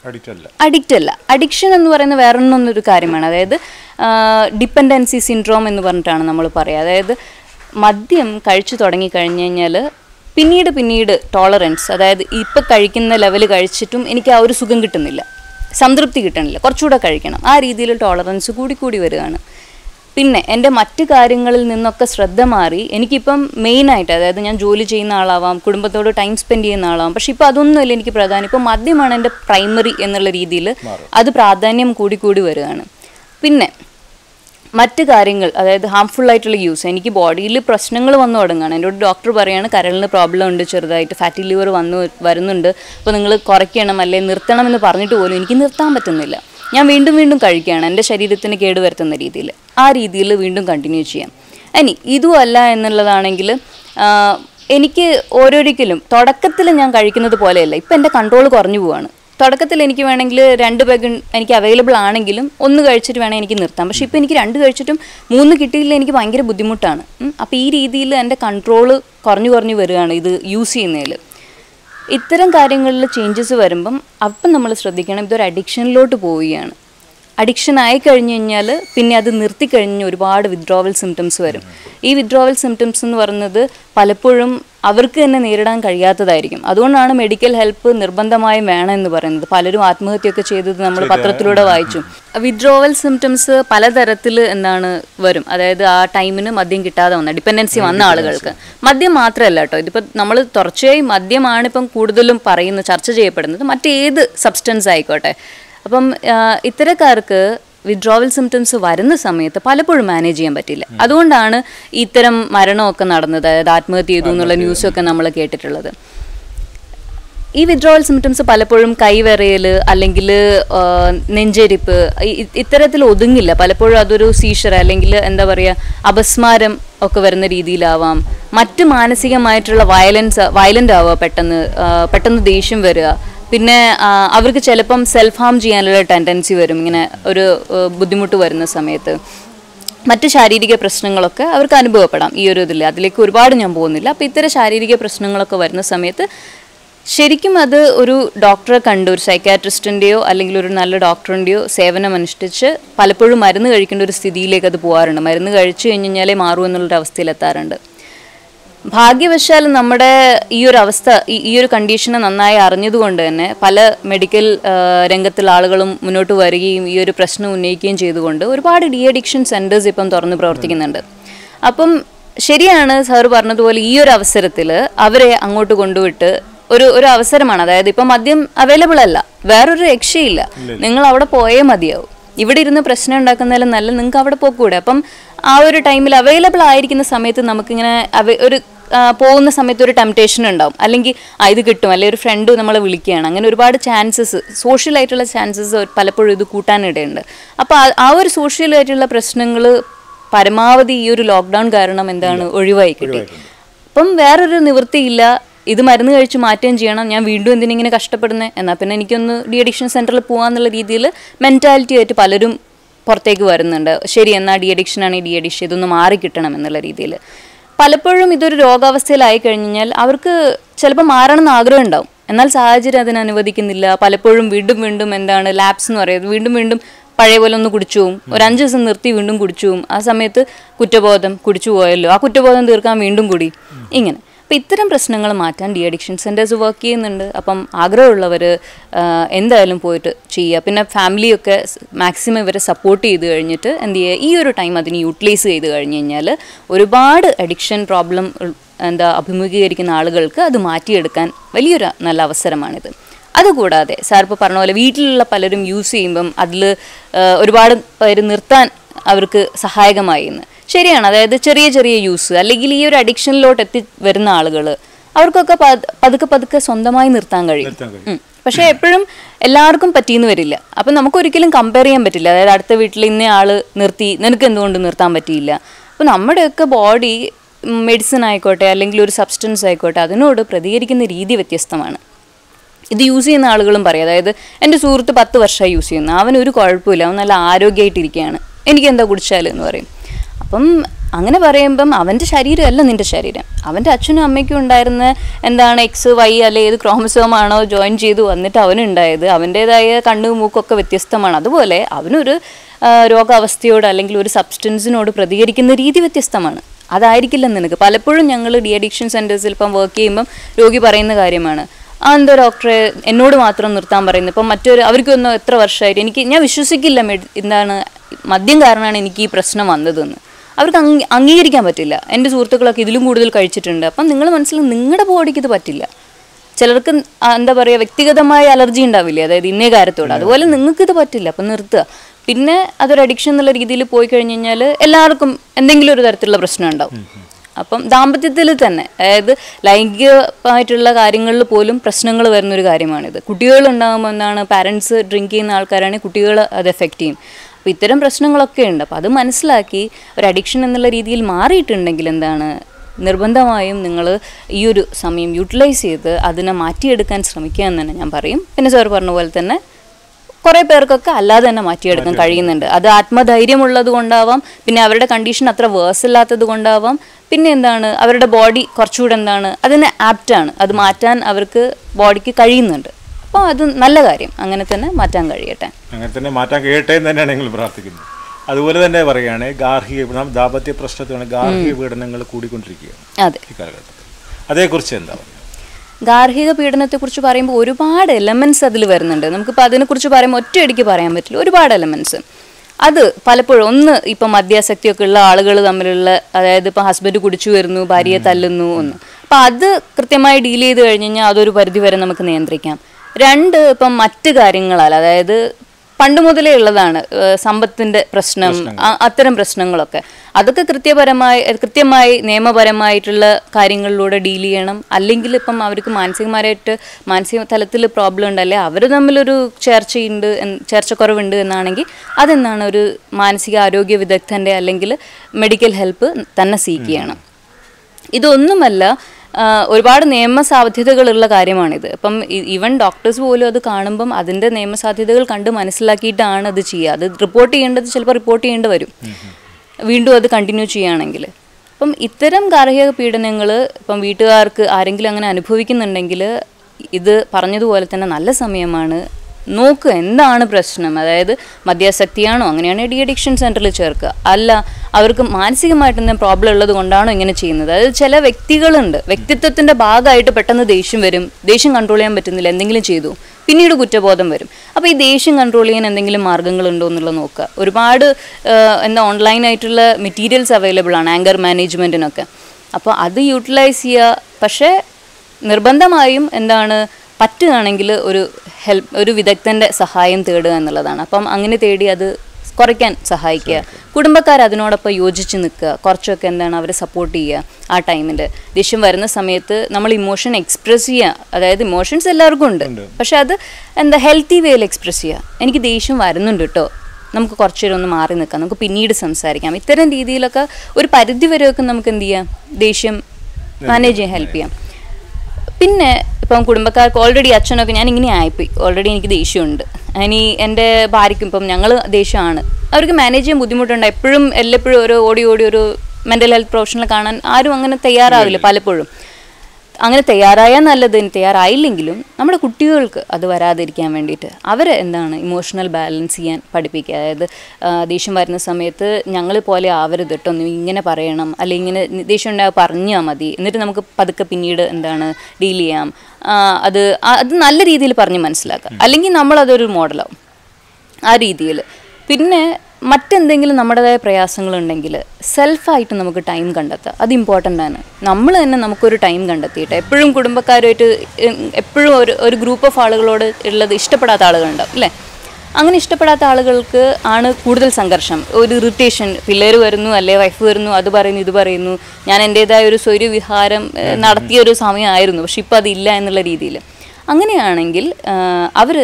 അഡിക്റ്റ് അല്ല. അഡിക്റ്റ് അല്ല. അഡിക്ഷൻ എന്ന് പറയുന്ന വേറൊന്നൊന്നൊരു കാര്യമാണ്. അതായത് ഡിപ്പെൻഡൻസി സിൻഡ്രോം എന്ന് പറഞ്ഞിട്ടാണ് നമ്മൾ പറയുക അതായത് മദ്യം കഴിച്ചു തുടങ്ങി കഴിഞ്ഞ് കഴിഞ്ഞാൽ പിന്നീട് പിന്നീട് ടോളറൻസ് അതായത് ഇപ്പം കഴിക്കുന്ന ലെവൽ കഴിച്ചിട്ടും എനിക്ക് ആ ഒരു സുഖം കിട്ടുന്നില്ല. സംതൃപ്തി കിട്ടണില്ല. കുറച്ചുകൂടെ കഴിക്കണം. ആ രീതിയിൽ ടോളറൻസ് കൂടി കൂടി വരികയാണ്. പിന്നെ എന്റെ മറ്റു കാര്യങ്ങളിൽ നിന്നൊക്കെ ശ്രദ്ധ മാറി എനിക്കിപ്പം മെയിനായിട്ട് അതായത് ഞാൻ ജോലി ചെയ്യുന്ന ആളാവാം കുടുംബത്തോട് ടൈം സ്പെൻഡ് ചെയ്യുന്ന ആളാവാം പക്ഷെ ഇപ്പോൾ അതൊന്നുമല്ല എനിക്ക് പ്രധാനം ഇപ്പം മദ്യമാണ് എന്റെ പ്രൈമറി എന്നുള്ള രീതിയിൽ അത് പ്രാധാന്യം കൂടി കൂടി വരികയാണ്. പിന്നെ മറ്റ് കാര്യങ്ങൾ അതായത് ഹാംഫുൾ ആയിട്ടുള്ള യൂസ് എനിക്ക് ബോഡിയിൽ പ്രശ്നങ്ങൾ വന്നു തുടങ്ങുകയാണ്. എന്റെ ഒരു ഡോക്ടർ പറയാണ് കരളിന് പ്രോബ്ലം ഉണ്ട് ചെറുതായിട്ട് ഫാറ്റി ലിവർ വന്നു വരുന്നുണ്ട്. അപ്പോൾ നിങ്ങൾ കുറയ്ക്കണം അല്ലെ നിർത്തണം എന്ന് പറഞ്ഞിട്ട് പോലും എനിക്ക് നിർത്താൻ പറ്റുന്നില്ല. ഞാൻ വീണ്ടും വീണ്ടും കഴിക്കുകയാണ് എന്റെ ശരീരത്തിന് കേടുവരുത്തുന്ന രീതിയിൽ. ആ രീതിയിൽ വീണ്ടും കണ്ടിന്യൂ ചെയ്യാം. ഇനി ഇതും അല്ല എന്നുള്ളതാണെങ്കിൽ എനിക്ക് ഓരോരിക്കലും തുടക്കത്തിൽ ഞാൻ കഴിക്കുന്നത് പോലെയല്ല. ഇപ്പം എന്റെ കൺട്രോൾ കുറഞ്ഞു പോവാണ്. തുടക്കത്തിൽ എനിക്ക് വേണമെങ്കിൽ രണ്ട് ബാഗ് എനിക്ക് അവൈലബിൾ ആണെങ്കിലും ഒന്ന് കഴിച്ചിട്ട് വേണമെങ്കിൽ എനിക്ക് നിർത്താം. പക്ഷേ ഇപ്പോൾ എനിക്ക് രണ്ട് കഴിച്ചിട്ടും മൂന്ന് കിട്ടിയില്ല എനിക്ക് ഭയങ്കര ബുദ്ധിമുട്ടാണ്. അപ്പോൾ ഈ രീതിയിൽ എന്റെ കൺട്രോൾ കുറഞ്ഞു കുറഞ്ഞു വരികയാണ് ഇത് യൂസ് ചെയ്യുന്നതിൽ. ഇത്തരം കാര്യങ്ങളിൽ ചേഞ്ചസ് വരുമ്പം അപ്പം നമ്മൾ ശ്രദ്ധിക്കണം. ഇതൊരു അഡിക്ഷനിലോട്ട് പോവുകയാണ്. അഡിക്ഷൻ ആയി കഴിഞ്ഞ് കഴിഞ്ഞാൽ പിന്നെ അത് നിർത്തി കഴിഞ്ഞ് ഒരുപാട് വിഡ്രോവൽ സിംറ്റംസ് വരും. ഈ വിഡ്രോവൽ സിംറ്റംസ് എന്ന് പറയുന്നത് പലപ്പോഴും അവർക്ക് തന്നെ നേരിടാൻ കഴിയാത്തതായിരിക്കും. അതുകൊണ്ടാണ് മെഡിക്കൽ ഹെൽപ്പ് നിർബന്ധമായും വേണം എന്ന് പറയുന്നത്. പലരും ആത്മഹത്യയൊക്കെ ചെയ്തത് നമ്മൾ പത്രത്തിലൂടെ വായിച്ചു. വിഡ്രോവൽ സിംറ്റംസ് പലതരത്തിൽ എന്താണ് വരും. അതായത് ആ ടൈമിന് മദ്യം കിട്ടാതെ വന്ന ഡിപ്പെൻഡൻസി വന്ന ആളുകൾക്ക്. മദ്യം മാത്രമല്ല കേട്ടോ. ഇതിപ്പോൾ നമ്മൾ തുടർച്ചയായി മദ്യമാണ് ഇപ്പം കൂടുതലും പറയുന്നത് ചർച്ച ചെയ്യപ്പെടുന്നത്. മറ്റേത് സബ്സ്റ്റൻസ് ആയിക്കോട്ടെ. അപ്പം ഇത്തരക്കാർക്ക് വിഡ്രോവൽ സിംറ്റംസ് വരുന്ന സമയത്ത് പലപ്പോഴും മാനേജ് ചെയ്യാൻ പറ്റില്ല. അതുകൊണ്ടാണ് ഇത്തരം മരണമൊക്കെ നടന്നത് അതായത് ആത്മഹത്യ ചെയ്തു എന്നുള്ള ന്യൂസൊക്കെ നമ്മൾ കേട്ടിട്ടുള്ളത്. ഈ വിഡ്രോവൽ സിംറ്റംസ് പലപ്പോഴും കൈവിറയൽ അല്ലെങ്കിൽ നെഞ്ചരിപ്പ് ഇത്തരത്തിൽ ഒതുങ്ങില്ല. പലപ്പോഴും അതൊരു സീഷർ അല്ലെങ്കിൽ എന്താ പറയുക അപസ്മാരം ഒക്കെ വരുന്ന രീതിയിലാവാം. മറ്റ് മാനസികമായിട്ടുള്ള വയലൻസ് വയലന്റ് ആവുക പെട്ടെന്ന് പെട്ടെന്ന് ദേഷ്യം വരിക പിന്നെ അവർക്ക് ചിലപ്പം സെൽഫ് ഹാം ചെയ്യാനുള്ള ടെൻഡൻസി വരും. ഇങ്ങനെ ഒരു ബുദ്ധിമുട്ട് വരുന്ന സമയത്ത്. മറ്റ് ശാരീരിക പ്രശ്നങ്ങളൊക്കെ അവർക്ക് അനുഭവപ്പെടാം. ഈ ഒരു ഇതിൽ അതിലേക്ക് ഒരുപാട് ഞാൻ പോകുന്നില്ല. അപ്പോൾ ഇത്തരം ശാരീരിക പ്രശ്നങ്ങളൊക്കെ വരുന്ന സമയത്ത് ശരിക്കും അത് ഒരു ഡോക്ടറെ കണ്ട് ഒരു സൈക്കാട്രിസ്റ്റിന്റെയോ അല്ലെങ്കിൽ ഒരു നല്ല ഡോക്ടറിന്റെയോ സേവനം അനുഷ്ഠിച്ച് പലപ്പോഴും മരുന്ന് കഴിക്കേണ്ട ഒരു സ്ഥിതിയിലേക്ക് അത് പോകാറുണ്ട്. മരുന്ന് കഴിച്ചു കഴിഞ്ഞ് കഴിഞ്ഞാലേ മാറൂ എന്നുള്ളൊരു അവസ്ഥയിലെത്താറുണ്ട്. ഭാഗ്യവശാൽ നമ്മുടെ ഈ ഒരു അവസ്ഥ ഈ ഒരു കണ്ടീഷനെ നന്നായി അറിഞ്ഞതുകൊണ്ട് തന്നെ പല മെഡിക്കൽ രംഗത്തുള്ള ആളുകളും മുന്നോട്ട് വരികയും ഈ ഒരു പ്രശ്നം ഉന്നയിക്കുകയും ചെയ്തുകൊണ്ട് ഒരുപാട് ഡി അഡിക്ഷൻ സെന്റേഴ്സ് ഇപ്പം തുറന്ന് പ്രവർത്തിക്കുന്നുണ്ട്. അപ്പം ശരിയാണ് സാർ പറഞ്ഞതുപോലെ ഈ ഒരു അവസരത്തിൽ അവരെ അങ്ങോട്ട് കൊണ്ടുവിട്ട് ഒരു ഒരു അവസരമാണ്. അതായത് ഇപ്പം മദ്യം അവൈലബിൾ അല്ല വേറൊരു രക്ഷയില്ല. നിങ്ങൾ അവിടെ പോയേ മതിയാവും. ഇവിടെ ഇരുന്ന് പ്രശ്നം ഉണ്ടാക്കുന്നതിലും നല്ല നിങ്ങൾക്ക് അവിടെ പോക്കൂടെ. അപ്പം ആ ഒരു ടൈമിൽ അവൈലബിൾ ആയിരിക്കുന്ന സമയത്ത് നമുക്കിങ്ങനെ അവ- ഒരു പോകുന്ന സമയത്ത് ഒരു ടെംപ്റ്റേഷൻ ഉണ്ടാവും. അല്ലെങ്കിൽ ആ ഇത് കിട്ടും. അല്ലെങ്കിൽ ഒരു ഫ്രണ്ട് നമ്മളെ വിളിക്കുകയാണ്. അങ്ങനെ ഒരുപാട് ചാൻസസ് സോഷ്യൽ ആയിട്ടുള്ള ചാൻസസ് പലപ്പോഴും ഇത് കൂട്ടാനിടയുണ്ട് അപ്പോൾ ആ- ഒരു സോഷ്യലായിട്ടുള്ള പ്രശ്നങ്ങൾ പരമാവധി ഈ ഒരു ലോക്ക്ഡൗൺ കാരണം എന്താണ്? ഒഴിവായി കിട്ടി. അപ്പം വേറൊരു നിവൃത്തിയില്ല. ഇത് മരുന്ന് കഴിച്ച് മാറ്റുകയും ചെയ്യണം. ഞാൻ വീണ്ടും എന്തിനിങ്ങനെ കഷ്ടപ്പെടുന്നത് എന്നാൽ പിന്നെ എനിക്കൊന്ന് ഡി അഡിക്ഷൻ സെന്ററിൽ പോകാമെന്നുള്ള രീതിയിൽ മെന്റാലിറ്റി ആയിട്ട് പലരും പുറത്തേക്ക് വരുന്നുണ്ട്. ശരി എന്നാൽ ഡി അഡിക്ഷൻ ആണ് ഡി അഡിക്ഷൻ ഇതൊന്ന് മാറി കിട്ടണം എന്നുള്ള രീതിയിൽ പലപ്പോഴും ഇതൊരു രോഗാവസ്ഥയിലായി കഴിഞ്ഞാൽ അവർക്ക് ചിലപ്പോൾ മാറണമെന്ന് ആഗ്രഹം ഉണ്ടാവും. എന്നാൽ സാഹചര്യം അതിന് അനുവദിക്കുന്നില്ല. പലപ്പോഴും വീണ്ടും വീണ്ടും എന്താണ് ലാബ്സ് എന്ന് പറയുന്നത്. വീണ്ടും വീണ്ടും പഴയ പോലെ ഒന്ന് കുടിച്ചു പോവും. ഒരു അഞ്ച് ദിവസം നിർത്തി വീണ്ടും കുടിച്ചു പോവും. ആ സമയത്ത് കുറ്റബോധം കുടിച്ചു പോയല്ലോ. ആ കുറ്റബോധം തീർക്കാൻ വീണ്ടും കൂടി. ഇങ്ങനെ. അപ്പം ഇത്തരം പ്രശ്നങ്ങൾ മാറ്റാൻ ഡി അഡിക്ഷൻ സെന്റേഴ്സ് വർക്ക് ചെയ്യുന്നുണ്ട്. അപ്പം ആഗ്രഹമുള്ളവർ എന്തായാലും പോയിട്ട് ചെയ്യുക. പിന്നെ ഫാമിലിയൊക്കെ മാക്സിമം ഇവരെ സപ്പോർട്ട് ചെയ്ത് കഴിഞ്ഞിട്ട് എന്ത് ചെയ്യുക ഈ ഒരു ടൈം അതിന് യൂട്ടിലൈസ് ചെയ്ത് കഴിഞ്ഞ് കഴിഞ്ഞാൽ ഒരുപാട് അഡിക്ഷൻ പ്രോബ്ലം എന്താ അഭിമുഖീകരിക്കുന്ന ആളുകൾക്ക് അത് മാറ്റിയെടുക്കാൻ വലിയൊരു നല്ല അവസരമാണിത്. അതുകൂടാതെ സാർ ഇപ്പോൾ പറഞ്ഞ പോലെ വീട്ടിലുള്ള പലരും യൂസ് ചെയ്യുമ്പം അതിൽ ഒരുപാട് പേര് നിർത്താൻ അവർക്ക് സഹായകമായി എന്ന്. ശരിയാണ്. അതായത് ചെറിയ ചെറിയ യൂസ് അല്ലെങ്കിൽ ഈ ഒരു അഡിക്ഷനിലോട്ട് എത്തി വരുന്ന ആളുകൾ അവർക്കൊക്കെ പതുക്കെ പതുക്കെ സ്വന്തമായി നിർത്താൻ കഴിയും. പക്ഷെ എപ്പോഴും എല്ലാവർക്കും പറ്റിയെന്ന് വരില്ല. അപ്പം നമുക്ക് ഒരിക്കലും കമ്പയർ ചെയ്യാൻ പറ്റില്ല. അതായത് അടുത്ത വീട്ടിൽ ഇന്ന ആൾ നിർത്തി നിനക്ക് എന്തുകൊണ്ട് നിർത്താൻ പറ്റിയില്ല? അപ്പം നമ്മുടെയൊക്കെ ബോഡി മെഡിസിൻ ആയിക്കോട്ടെ അല്ലെങ്കിൽ ഒരു സബ്സ്റ്റൻസ് ആയിക്കോട്ടെ അതിനോട് പ്രതികരിക്കുന്ന രീതി വ്യത്യസ്തമാണ്. ഇത് യൂസ് ചെയ്യുന്ന ആളുകളും പറയും. അതായത് എന്റെ സുഹൃത്ത് പത്ത് വർഷമായി യൂസ് ചെയ്യുന്നു. അവൻ ഒരു കുഴപ്പമില്ല അവൻ നല്ല ആരോഗ്യമായിട്ടിരിക്കുകയാണ്. എനിക്ക് എന്താ കുടിച്ചാൽ എന്ന് പറയും. അപ്പം അങ്ങനെ പറയുമ്പം അവന്റെ ശരീരമല്ല നിന്റെ ശരീരം. അവന്റെ അച്ഛനും അമ്മയ്ക്കും ഉണ്ടായിരുന്ന എന്താണ് എക്സ് വൈ അല്ലെ ഏത് ക്രോമസോമാണോ ജോയിൻ ചെയ്ത് വന്നിട്ട് അവനുണ്ടായത്. അവന്റേതായ കണ്ണു മൂക്കൊക്കെ വ്യത്യസ്തമാണ്. അതുപോലെ അവനൊരു രോഗാവസ്ഥയോട് അല്ലെങ്കിൽ ഒരു സബ്സ്റ്റൻസിനോട് പ്രതികരിക്കുന്ന രീതി വ്യത്യസ്തമാണ്. അതായിരിക്കില്ല നിനക്ക്. പലപ്പോഴും ഞങ്ങൾ ഡി അഡിക്ഷൻ സെന്റേഴ്സിൽ ഇപ്പം വർക്ക് ചെയ്യുമ്പം രോഗി പറയുന്ന കാര്യമാണ്. ആ എന്തോ ഡോക്ടറെ എന്നോട് മാത്രം നിർത്താൻ പറയുന്നത്. ഇപ്പം മറ്റൊരു അവർക്കൊന്നും എത്ര വർഷമായിട്ട്? എനിക്ക് ഞാൻ വിശ്വസിക്കില്ല എന്താണ് മദ്യം കാരണമാണ് എനിക്ക് ഈ പ്രശ്നം വന്നതെന്ന്. അവർക്ക് അംഗീ അംഗീകരിക്കാൻ പറ്റില്ല. എന്റെ സുഹൃത്തുക്കളൊക്കെ ഇതിലും കൂടുതൽ കഴിച്ചിട്ടുണ്ട്. അപ്പം നിങ്ങൾ മനസ്സിൽ നിങ്ങളുടെ ബോഡിക്ക് ഇത് പറ്റില്ല. ചിലർക്ക് എന്താ പറയുക വ്യക്തിഗതമായ അലർജി ഉണ്ടാവില്ലേ? അതായത് ഇന്നേ കാര്യത്തോട്. അതുപോലെ നിങ്ങൾക്ക് ഇത് പറ്റില്ല. അപ്പം നിർത്തുക. പിന്നെ അതൊരു അഡിക്ഷൻ എന്നുള്ള രീതിയിൽ പോയി കഴിഞ്ഞ് കഴിഞ്ഞാൽ എല്ലാവർക്കും എന്തെങ്കിലും ഒരു തരത്തിലുള്ള പ്രശ്നം ഉണ്ടാവും. അപ്പം ദാമ്പത്യത്തിൽ തന്നെ അതായത് ലൈംഗികമായിട്ടുള്ള കാര്യങ്ങളിൽ പോലും പ്രശ്നങ്ങൾ വരുന്നൊരു കാര്യമാണിത്. കുട്ടികൾ എന്താണ് പാരൻസ് ഡ്രിങ്ക് ചെയ്യുന്ന ആൾക്കാരാണെങ്കിൽ കുട്ടികൾ അത് എഫക്റ്റ് ചെയ്യും. അപ്പോൾ ഇത്തരം പ്രശ്നങ്ങളൊക്കെ ഉണ്ട്. അപ്പോൾ അത് മനസ്സിലാക്കി ഒരു അഡിക്ഷൻ എന്നുള്ള രീതിയിൽ മാറിയിട്ടുണ്ടെങ്കിൽ എന്താണ്? നിർബന്ധമായും നിങ്ങൾ ഈ ഒരു സമയം യൂട്ടിലൈസ് ചെയ്ത് അതിനെ മാറ്റിയെടുക്കാൻ ശ്രമിക്കുക എന്ന് തന്നെ ഞാൻ പറയും. പിന്നെ സാർ പറഞ്ഞ പോലെ തന്നെ കുറേ പേർക്കൊക്കെ അല്ലാതെ തന്നെ മാറ്റിയെടുക്കാൻ കഴിയുന്നുണ്ട്. അത് ആത്മധൈര്യം ആത്മധൈര്യമുള്ളത് കൊണ്ടാവാം പിന്നെ അവരുടെ കണ്ടീഷൻ അത്ര വേഴ്സ് ഇല്ലാത്തത് കൊണ്ടാവാം. പിന്നെ എന്താണ്? അവരുടെ ബോഡി കുറച്ചുകൂടെ എന്താണ്? അതിന് ആപ്റ്റാണ് അത് മാറ്റാൻ അവർക്ക് ബോഡിക്ക് കഴിയുന്നുണ്ട്. അപ്പോൾ അത് നല്ല കാര്യം. അങ്ങനെ തന്നെ മാറ്റാൻ കഴിയട്ടെ. അങ്ങനെ തന്നെ മാറ്റാൻ കഴിയട്ടെ എന്ന് തന്നെയാണ് ഞങ്ങൾ പ്രാർത്ഥിക്കുന്നത്. അതുപോലെ തന്നെ പറയുകയാണ് ഗാർഹിക നാം ദാമ്പത്യ പ്രശ്നത്തിലാണ് ഗാർഹിക പീഡനങ്ങൾ കൂടിക്കൊണ്ടിരിക്കുകയാണ് അതെ. ഈ കാലഘട്ടത്തിൽ. അതേക്കുറിച്ച് എന്താ പറയുക? ഗാർഹിക പീഡനത്തെക്കുറിച്ച് പറയുമ്പോൾ ഒരുപാട് എലമെൻസ് അതിൽ വരുന്നുണ്ട്. നമുക്കിപ്പോൾ അതിനെക്കുറിച്ച് പറയുമ്പോൾ ഒറ്റയടിക്ക് പറയാൻ പറ്റില്ല. ഒരുപാട് എലമെൻസ് അത് പലപ്പോഴും ഒന്ന് ഇപ്പം മദ്യാസക്തിയൊക്കെ ഉള്ള ആളുകൾ തമ്മിലുള്ള അതായത് ഇപ്പം ഹസ്ബൻഡ് കുടിച്ചു വരുന്നു ഭാര്യയെ തല്ലുന്നു ഒന്ന് അപ്പം അത് കൃത്യമായി ഡീൽ ചെയ്ത് കഴിഞ്ഞ് കഴിഞ്ഞാൽ അതൊരു പരിധി വരെ നമുക്ക് നിയന്ത്രിക്കാം. രണ്ട് ഇപ്പം മറ്റ് കാര്യങ്ങളാൽ അതായത് പണ്ട് മുതലേ ഉള്ളതാണ് സമ്പത്തിന്റെ സമ്പത്തിന്റെ പ്രശ്നം അത്തരം പ്രശ്നങ്ങളൊക്കെ. അതൊക്കെ കൃത്യപരമായി കൃത്യമായി നിയമപരമായിട്ടുള്ള കാര്യങ്ങളിലൂടെ ഡീൽ ചെയ്യണം. അല്ലെങ്കിൽ ഇപ്പം അവർക്ക് മാനസികമായിട്ട് മാനസിക തലത്തിൽ പ്രോബ്ലം ഉണ്ട് ഉണ്ടല്ലേ അവർ തമ്മിലൊരു ചേർച്ചയുണ്ട് ചേർച്ചക്കുറവുണ്ട് എന്നാണെങ്കിൽ അതെന്താണ് ഒരു മാനസിക ആരോഗ്യ വിദഗ്ധന്റെ അല്ലെങ്കിൽ മെഡിക്കൽ ഹെൽപ്പ് തന്നെ സീക്ക് ചെയ്യണം. ഇതൊന്നുമല്ല ഒരുപാട് നിയമസാധ്യതകളുള്ള കാര്യമാണിത്. അപ്പം ഈവൻ ഡോക്ടേഴ്സ് പോലും അത് കാണുമ്പം അതിന്റെ നിയമസാധ്യതകൾ കണ്ട് മനസ്സിലാക്കിയിട്ടാണ് അത് ചെയ്യുക. അത് റിപ്പോർട്ട് ചെയ്യേണ്ടത് ചിലപ്പോൾ റിപ്പോർട്ട് ചെയ്യേണ്ടി വരും. വീണ്ടും അത് കണ്ടിന്യൂ ചെയ്യുകയാണെങ്കിൽ. അപ്പം ഇത്തരം ഗാർഹിക പീഡനങ്ങൾ ഇപ്പം വീട്ടുകാർക്ക് ആരെങ്കിലും അങ്ങനെ അനുഭവിക്കുന്നുണ്ടെങ്കിൽ ഇത് പറഞ്ഞതുപോലെ തന്നെ നല്ല സമയമാണ്. നോക്കുക എന്താണ് പ്രശ്നം. അതായത് മദ്യാസക്തിയാണോ? അങ്ങനെയാണോ ഡി അഡിക്ഷൻ സെന്ററിൽ ചേർക്കുക. അല്ല അവർക്ക് മാനസികമായിട്ട് പ്രോബ്ലം ഉള്ളത് കൊണ്ടാണോ ഇങ്ങനെ ചെയ്യുന്നത്? അതായത് ചില വ്യക്തികളുണ്ട്. വ്യക്തിത്വത്തിന്റെ ഭാഗമായിട്ട് പെട്ടെന്ന് ദേഷ്യം വരും. ദേഷ്യം കൺട്രോൾ ചെയ്യാൻ പറ്റുന്നില്ല. എന്തെങ്കിലും ചെയ്തു. പിന്നീട് കുറ്റബോധം വരും. അപ്പോൾ ഈ ദേഷ്യം കൺട്രോൾ ചെയ്യാൻ എന്തെങ്കിലും മാർഗങ്ങളുണ്ടോ എന്നുള്ളത് നോക്കുക. ഒരുപാട് എന്താ ഓൺലൈനായിട്ടുള്ള മെറ്റീരിയൽസ് അവൈലബിൾ ആണ് ആങ്കർ മാനേജ്മെന്റിനൊക്കെ അപ്പോൾ അത് യൂട്ടിലൈസ് ചെയ്യുക. പക്ഷേ നിർബന്ധമായും എന്താണ് പറ്റുകയാണെങ്കിൽ ഒരു ഹെൽപ്പ് ഒരു വിദഗ്ധന്റെ സഹായം തേടുക എന്നുള്ളതാണ്. അപ്പം അങ്ങനെ തേടി അത് കുറയ്ക്കാൻ സഹായിക്കുക. കുടുംബക്കാർ അതിനോടൊപ്പം യോജിച്ച് നിൽക്കുക. കുറച്ചൊക്കെ എന്താണ് അവരെ സപ്പോർട്ട് ചെയ്യുക ആ ടൈമിൽ ദേഷ്യം വരുന്ന സമയത്ത് നമ്മൾ ഇമോഷൻ എക്സ്പ്രസ് ചെയ്യുക. അതായത് ഇമോഷൻസ് എല്ലാവർക്കും ഉണ്ട്. പക്ഷെ അത് എന്താ ഹെൽത്തി വേയിൽ എക്സ്പ്രസ് ചെയ്യുക. എനിക്ക് ദേഷ്യം വരുന്നുണ്ട് കേട്ടോ നമുക്ക് കുറച്ച് നേരം ഒന്ന് മാറി നിൽക്കാം. നമുക്ക് പിന്നീട് സംസാരിക്കാം. ഇത്തരം രീതിയിലൊക്കെ ഒരു പരിധി വരെയൊക്കെ നമുക്ക് എന്ത് ചെയ്യാം? ദേഷ്യം മാനേജ് ചെയ്യാൻ ഹെൽപ്പ് ചെയ്യാം. പിന്നെ ഇപ്പം കുടുംബക്കാർക്ക് ഓൾറെഡി അച്ഛനൊക്കെ ഞാൻ ഇങ്ങനെ ആയിപ്പോയി. ഓൾറെഡി എനിക്ക് ദേഷ്യമുണ്ട്. ഇനി എന്റെ ഭാര്യയ്ക്കും ഇപ്പം ഞങ്ങൾ ദേഷ്യമാണ്. അവർക്ക് മാനേജ് ചെയ്യാൻ ബുദ്ധിമുട്ടുണ്ട്. എപ്പോഴും എല്ലപ്പോഴും ഓരോ ഓടി ഓടി ഒരു മെന്റൽ ഹെൽത്ത് പ്രൊഫഷണൽ കാണാൻ ആരും അങ്ങനെ തയ്യാറാവില്ല പലപ്പോഴും. അങ്ങനെ തയ്യാറായാൽ നല്ലത് തയ്യാറായില്ലെങ്കിലും നമ്മുടെ കുട്ടികൾക്ക് അത് വരാതിരിക്കാൻ വേണ്ടിയിട്ട് അവരെ എന്താണ് ഇമോഷണൽ ബാലൻസ് ചെയ്യാൻ പഠിപ്പിക്കുക. അതായത് ദേഷ്യം വരുന്ന സമയത്ത് ഞങ്ങൾ പോലെ ആവരുത് കേട്ടോ. നീ ഇങ്ങനെ പറയണം. അല്ലെങ്കിൽ ഇങ്ങനെ ദേഷ്യം ഉണ്ടാകുക പറഞ്ഞാൽ മതി. എന്നിട്ട് നമുക്ക് പതുക്കെ പിന്നീട് എന്താണ് ഡീൽ ചെയ്യാം. അത് അത് നല്ല രീതിയിൽ പറഞ്ഞ് മനസ്സിലാക്കുക അല്ലെങ്കിൽ നമ്മളതൊരു മോഡലാവും ആ രീതിയിൽ. പിന്നെ മറ്റെന്തെങ്കിലും നമ്മുടേതായ പ്രയാസങ്ങളുണ്ടെങ്കിൽ സെൽഫായിട്ട് നമുക്ക് ടൈം കണ്ടെത്താം അത് ഇമ്പോർട്ടന്റ് ആണ്. നമ്മൾ തന്നെ നമുക്കൊരു ടൈം കണ്ടെത്തിയിട്ട്. എപ്പോഴും കുടുംബക്കാരുമായിട്ട് എപ്പോഴും ഒരു ഒരു ഗ്രൂപ്പ് ഓഫ് ആളുകളോട് ഉള്ളത് ഇഷ്ടപ്പെടാത്ത ആളുകളുണ്ടാവും അല്ലേ അങ്ങനെ ഇഷ്ടപ്പെടാത്ത ആളുകൾക്ക് ആണ് കൂടുതൽ സംഘർഷം. ഒരു ഇറിറ്റേഷൻ പിള്ളേർ വരുന്നു അല്ലേ വൈഫ് വരുന്നു അത് പറയുന്നു ഇത് പറയുന്നു. ഞാൻ എന്റേതായ ഒരു സ്വൈര്യവിഹാരം വിഹാരം നടത്തിയ ഒരു സമയമായിരുന്നു. പക്ഷെ ഇപ്പോൾ അതില്ല എന്നുള്ള രീതിയിൽ അങ്ങനെയാണെങ്കിൽ അവർ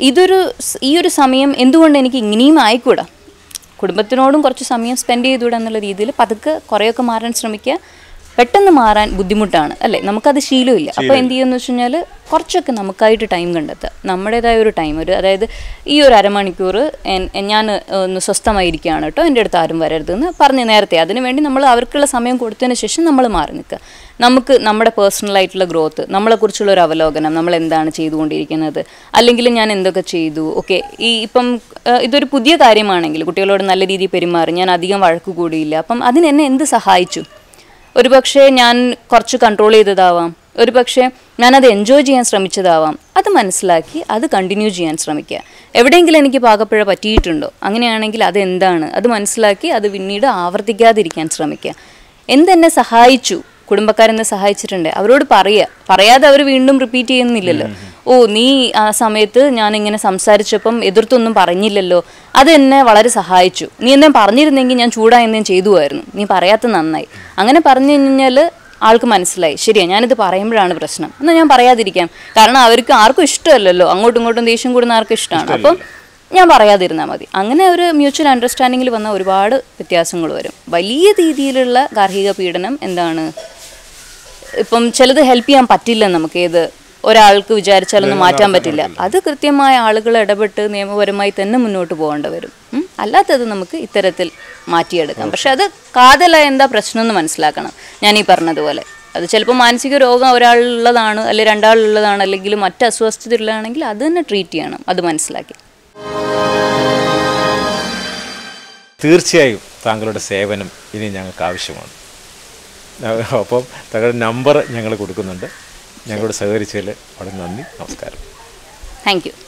ഇതൊരു ഈ ഒരു സമയം എന്തുകൊണ്ട് എനിക്ക് ഇങ്ങനെയും ആയിക്കൂടാ? കുടുംബത്തിനോടും കുറച്ച് സമയം സ്പെൻഡ് ചെയ്തുകൂടാ എന്നുള്ള രീതിയിൽ പതുക്കെ കുറേയൊക്കെ മാറാൻ ശ്രമിക്കുക. പെട്ടെന്ന് മാറാൻ ബുദ്ധിമുട്ടാണ് അല്ലേ? നമുക്കത് ശീലമില്ല. അപ്പോൾ എന്ത് ചെയ്യുമെന്ന് വെച്ച് കഴിഞ്ഞാൽ കുറച്ചൊക്കെ നമുക്കായിട്ട് ടൈം കണ്ടെത്തുക. നമ്മുടേതായ ഒരു ടൈം ഒരു അതായത് ഈ ഒരു അരമണിക്കൂർ ഞാൻ ഒന്ന് സ്വസ്ഥമായിരിക്കുകയാണ് കേട്ടോ എന്റെ അടുത്ത് ആരും വരരുതെന്ന് പറഞ്ഞ് നേരത്തെ. അതിനുവേണ്ടി നമ്മൾ അവർക്കുള്ള സമയം കൊടുത്തതിന് ശേഷം നമ്മൾ മാറി നിൽക്കുക. നമുക്ക് നമ്മുടെ പേഴ്സണലായിട്ടുള്ള ഗ്രോത്ത് നമ്മളെക്കുറിച്ചുള്ള ഒരു അവലോകനം നമ്മൾ എന്താണ് ചെയ്തുകൊണ്ടിരിക്കുന്നത് അല്ലെങ്കിൽ ഞാൻ എന്തൊക്കെ ചെയ്തു ഓക്കെ. ഈ ഇപ്പം ഇതൊരു പുതിയ കാര്യമാണെങ്കിൽ കുട്ടികളോട് നല്ല രീതിയിൽ പെരുമാറി ഞാൻ അധികം വഴക്ക് കൂടിയില്ല അപ്പം അതിനെന്നെ എന്ത് സഹായിച്ചു? ഒരു പക്ഷേ ഞാൻ കുറച്ച് കൺട്രോൾ ചെയ്തതാവാം. ഒരു പക്ഷേ ഞാനത് എൻജോയ് ചെയ്യാൻ ശ്രമിച്ചതാവാം. അത് മനസ്സിലാക്കി അത് കണ്ടിന്യൂ ചെയ്യാൻ ശ്രമിക്കുക. എവിടെയെങ്കിലും എനിക്ക് പാകപ്പിഴ പറ്റിയിട്ടുണ്ടോ? അങ്ങനെയാണെങ്കിൽ അത് എന്താണ്? അത് മനസ്സിലാക്കി അത് പിന്നീട് ആവർത്തിക്കാതിരിക്കാൻ ശ്രമിക്കുക. എന്തെന്നെ സഹായിച്ചു? കുടുംബക്കാരെന്നെ സഹായിച്ചിട്ടുണ്ട്. അവരോട് പറയുക. പറയാതെ അവർ വീണ്ടും റിപ്പീറ്റ് ചെയ്യുന്നില്ലല്ലോ. ഓ നീ ആ സമയത്ത് ഞാൻ ഇങ്ങനെ സംസാരിച്ചപ്പം എതിർത്തൊന്നും പറഞ്ഞില്ലല്ലോ. അത് എന്നെ വളരെ സഹായിച്ചു. നീ എന്നെ പറഞ്ഞിരുന്നെങ്കിൽ ഞാൻ ചൂടായെന്നേം ചെയ്തുമായിരുന്നു. നീ പറയാത്ത നന്നായി. അങ്ങനെ പറഞ്ഞു കഴിഞ്ഞാൽ ആൾക്ക് മനസ്സിലായി. ശരിയാ ഞാനിത് പറയുമ്പോഴാണ് പ്രശ്നം. എന്നാൽ ഞാൻ പറയാതിരിക്കാം. കാരണം അവർക്ക് ആർക്കും ഇഷ്ടമല്ലല്ലോ. അങ്ങോട്ടും ഇങ്ങോട്ടും ദേഷ്യം കൂടുന്ന ആർക്കും ഇഷ്ടമാണ്. അപ്പം ഞാൻ പറയാതിരുന്നാൽ മതി. അങ്ങനെ ഒരു മ്യൂച്വൽ അണ്ടർസ്റ്റാൻഡിങ്ങിൽ വന്ന ഒരുപാട് വ്യത്യാസങ്ങൾ വരും. വലിയ രീതിയിലുള്ള ഗാർഹിക പീഡനം എന്താണ്? ഇപ്പം ചിലത് ഹെൽപ്പ് ചെയ്യാൻ പറ്റില്ല നമുക്ക്. ഏത് ഒരാൾക്ക് വിചാരിച്ചാലൊന്നും മാറ്റാൻ പറ്റില്ല. അത് കൃത്യമായ ആളുകൾ ഇടപെട്ട് നിയമപരമായി തന്നെ മുന്നോട്ട് പോകേണ്ടി വരും. അല്ലാത്തത് നമുക്ക് ഇത്തരത്തിൽ മാറ്റിയെടുക്കാം. പക്ഷെ അത് കാതല എന്താ പ്രശ്നം എന്ന് മനസ്സിലാക്കണം. ഞാൻ ഈ പറഞ്ഞതുപോലെ. അത് ചിലപ്പോൾ മാനസിക രോഗം ഒരാളുള്ളതാണ് അല്ലെങ്കിൽ രണ്ടാളുള്ളതാണ് അല്ലെങ്കിൽ മറ്റ് അസ്വസ്ഥത ഉള്ളതാണെങ്കിൽ അത് തന്നെ ട്രീറ്റ് ചെയ്യണം. അത് മനസ്സിലാക്കി. തീർച്ചയായും താങ്കളുടെ സേവനം ഇനി ഞങ്ങൾക്ക് ആവശ്യമാണ്. അപ്പം താങ്കളുടെ നമ്പർ ഞങ്ങൾ കൊടുക്കുന്നുണ്ട്. ഞങ്ങളോട് സഹകരിച്ചതിൽ വളരെ നന്ദി. നമസ്കാരം. താങ്ക്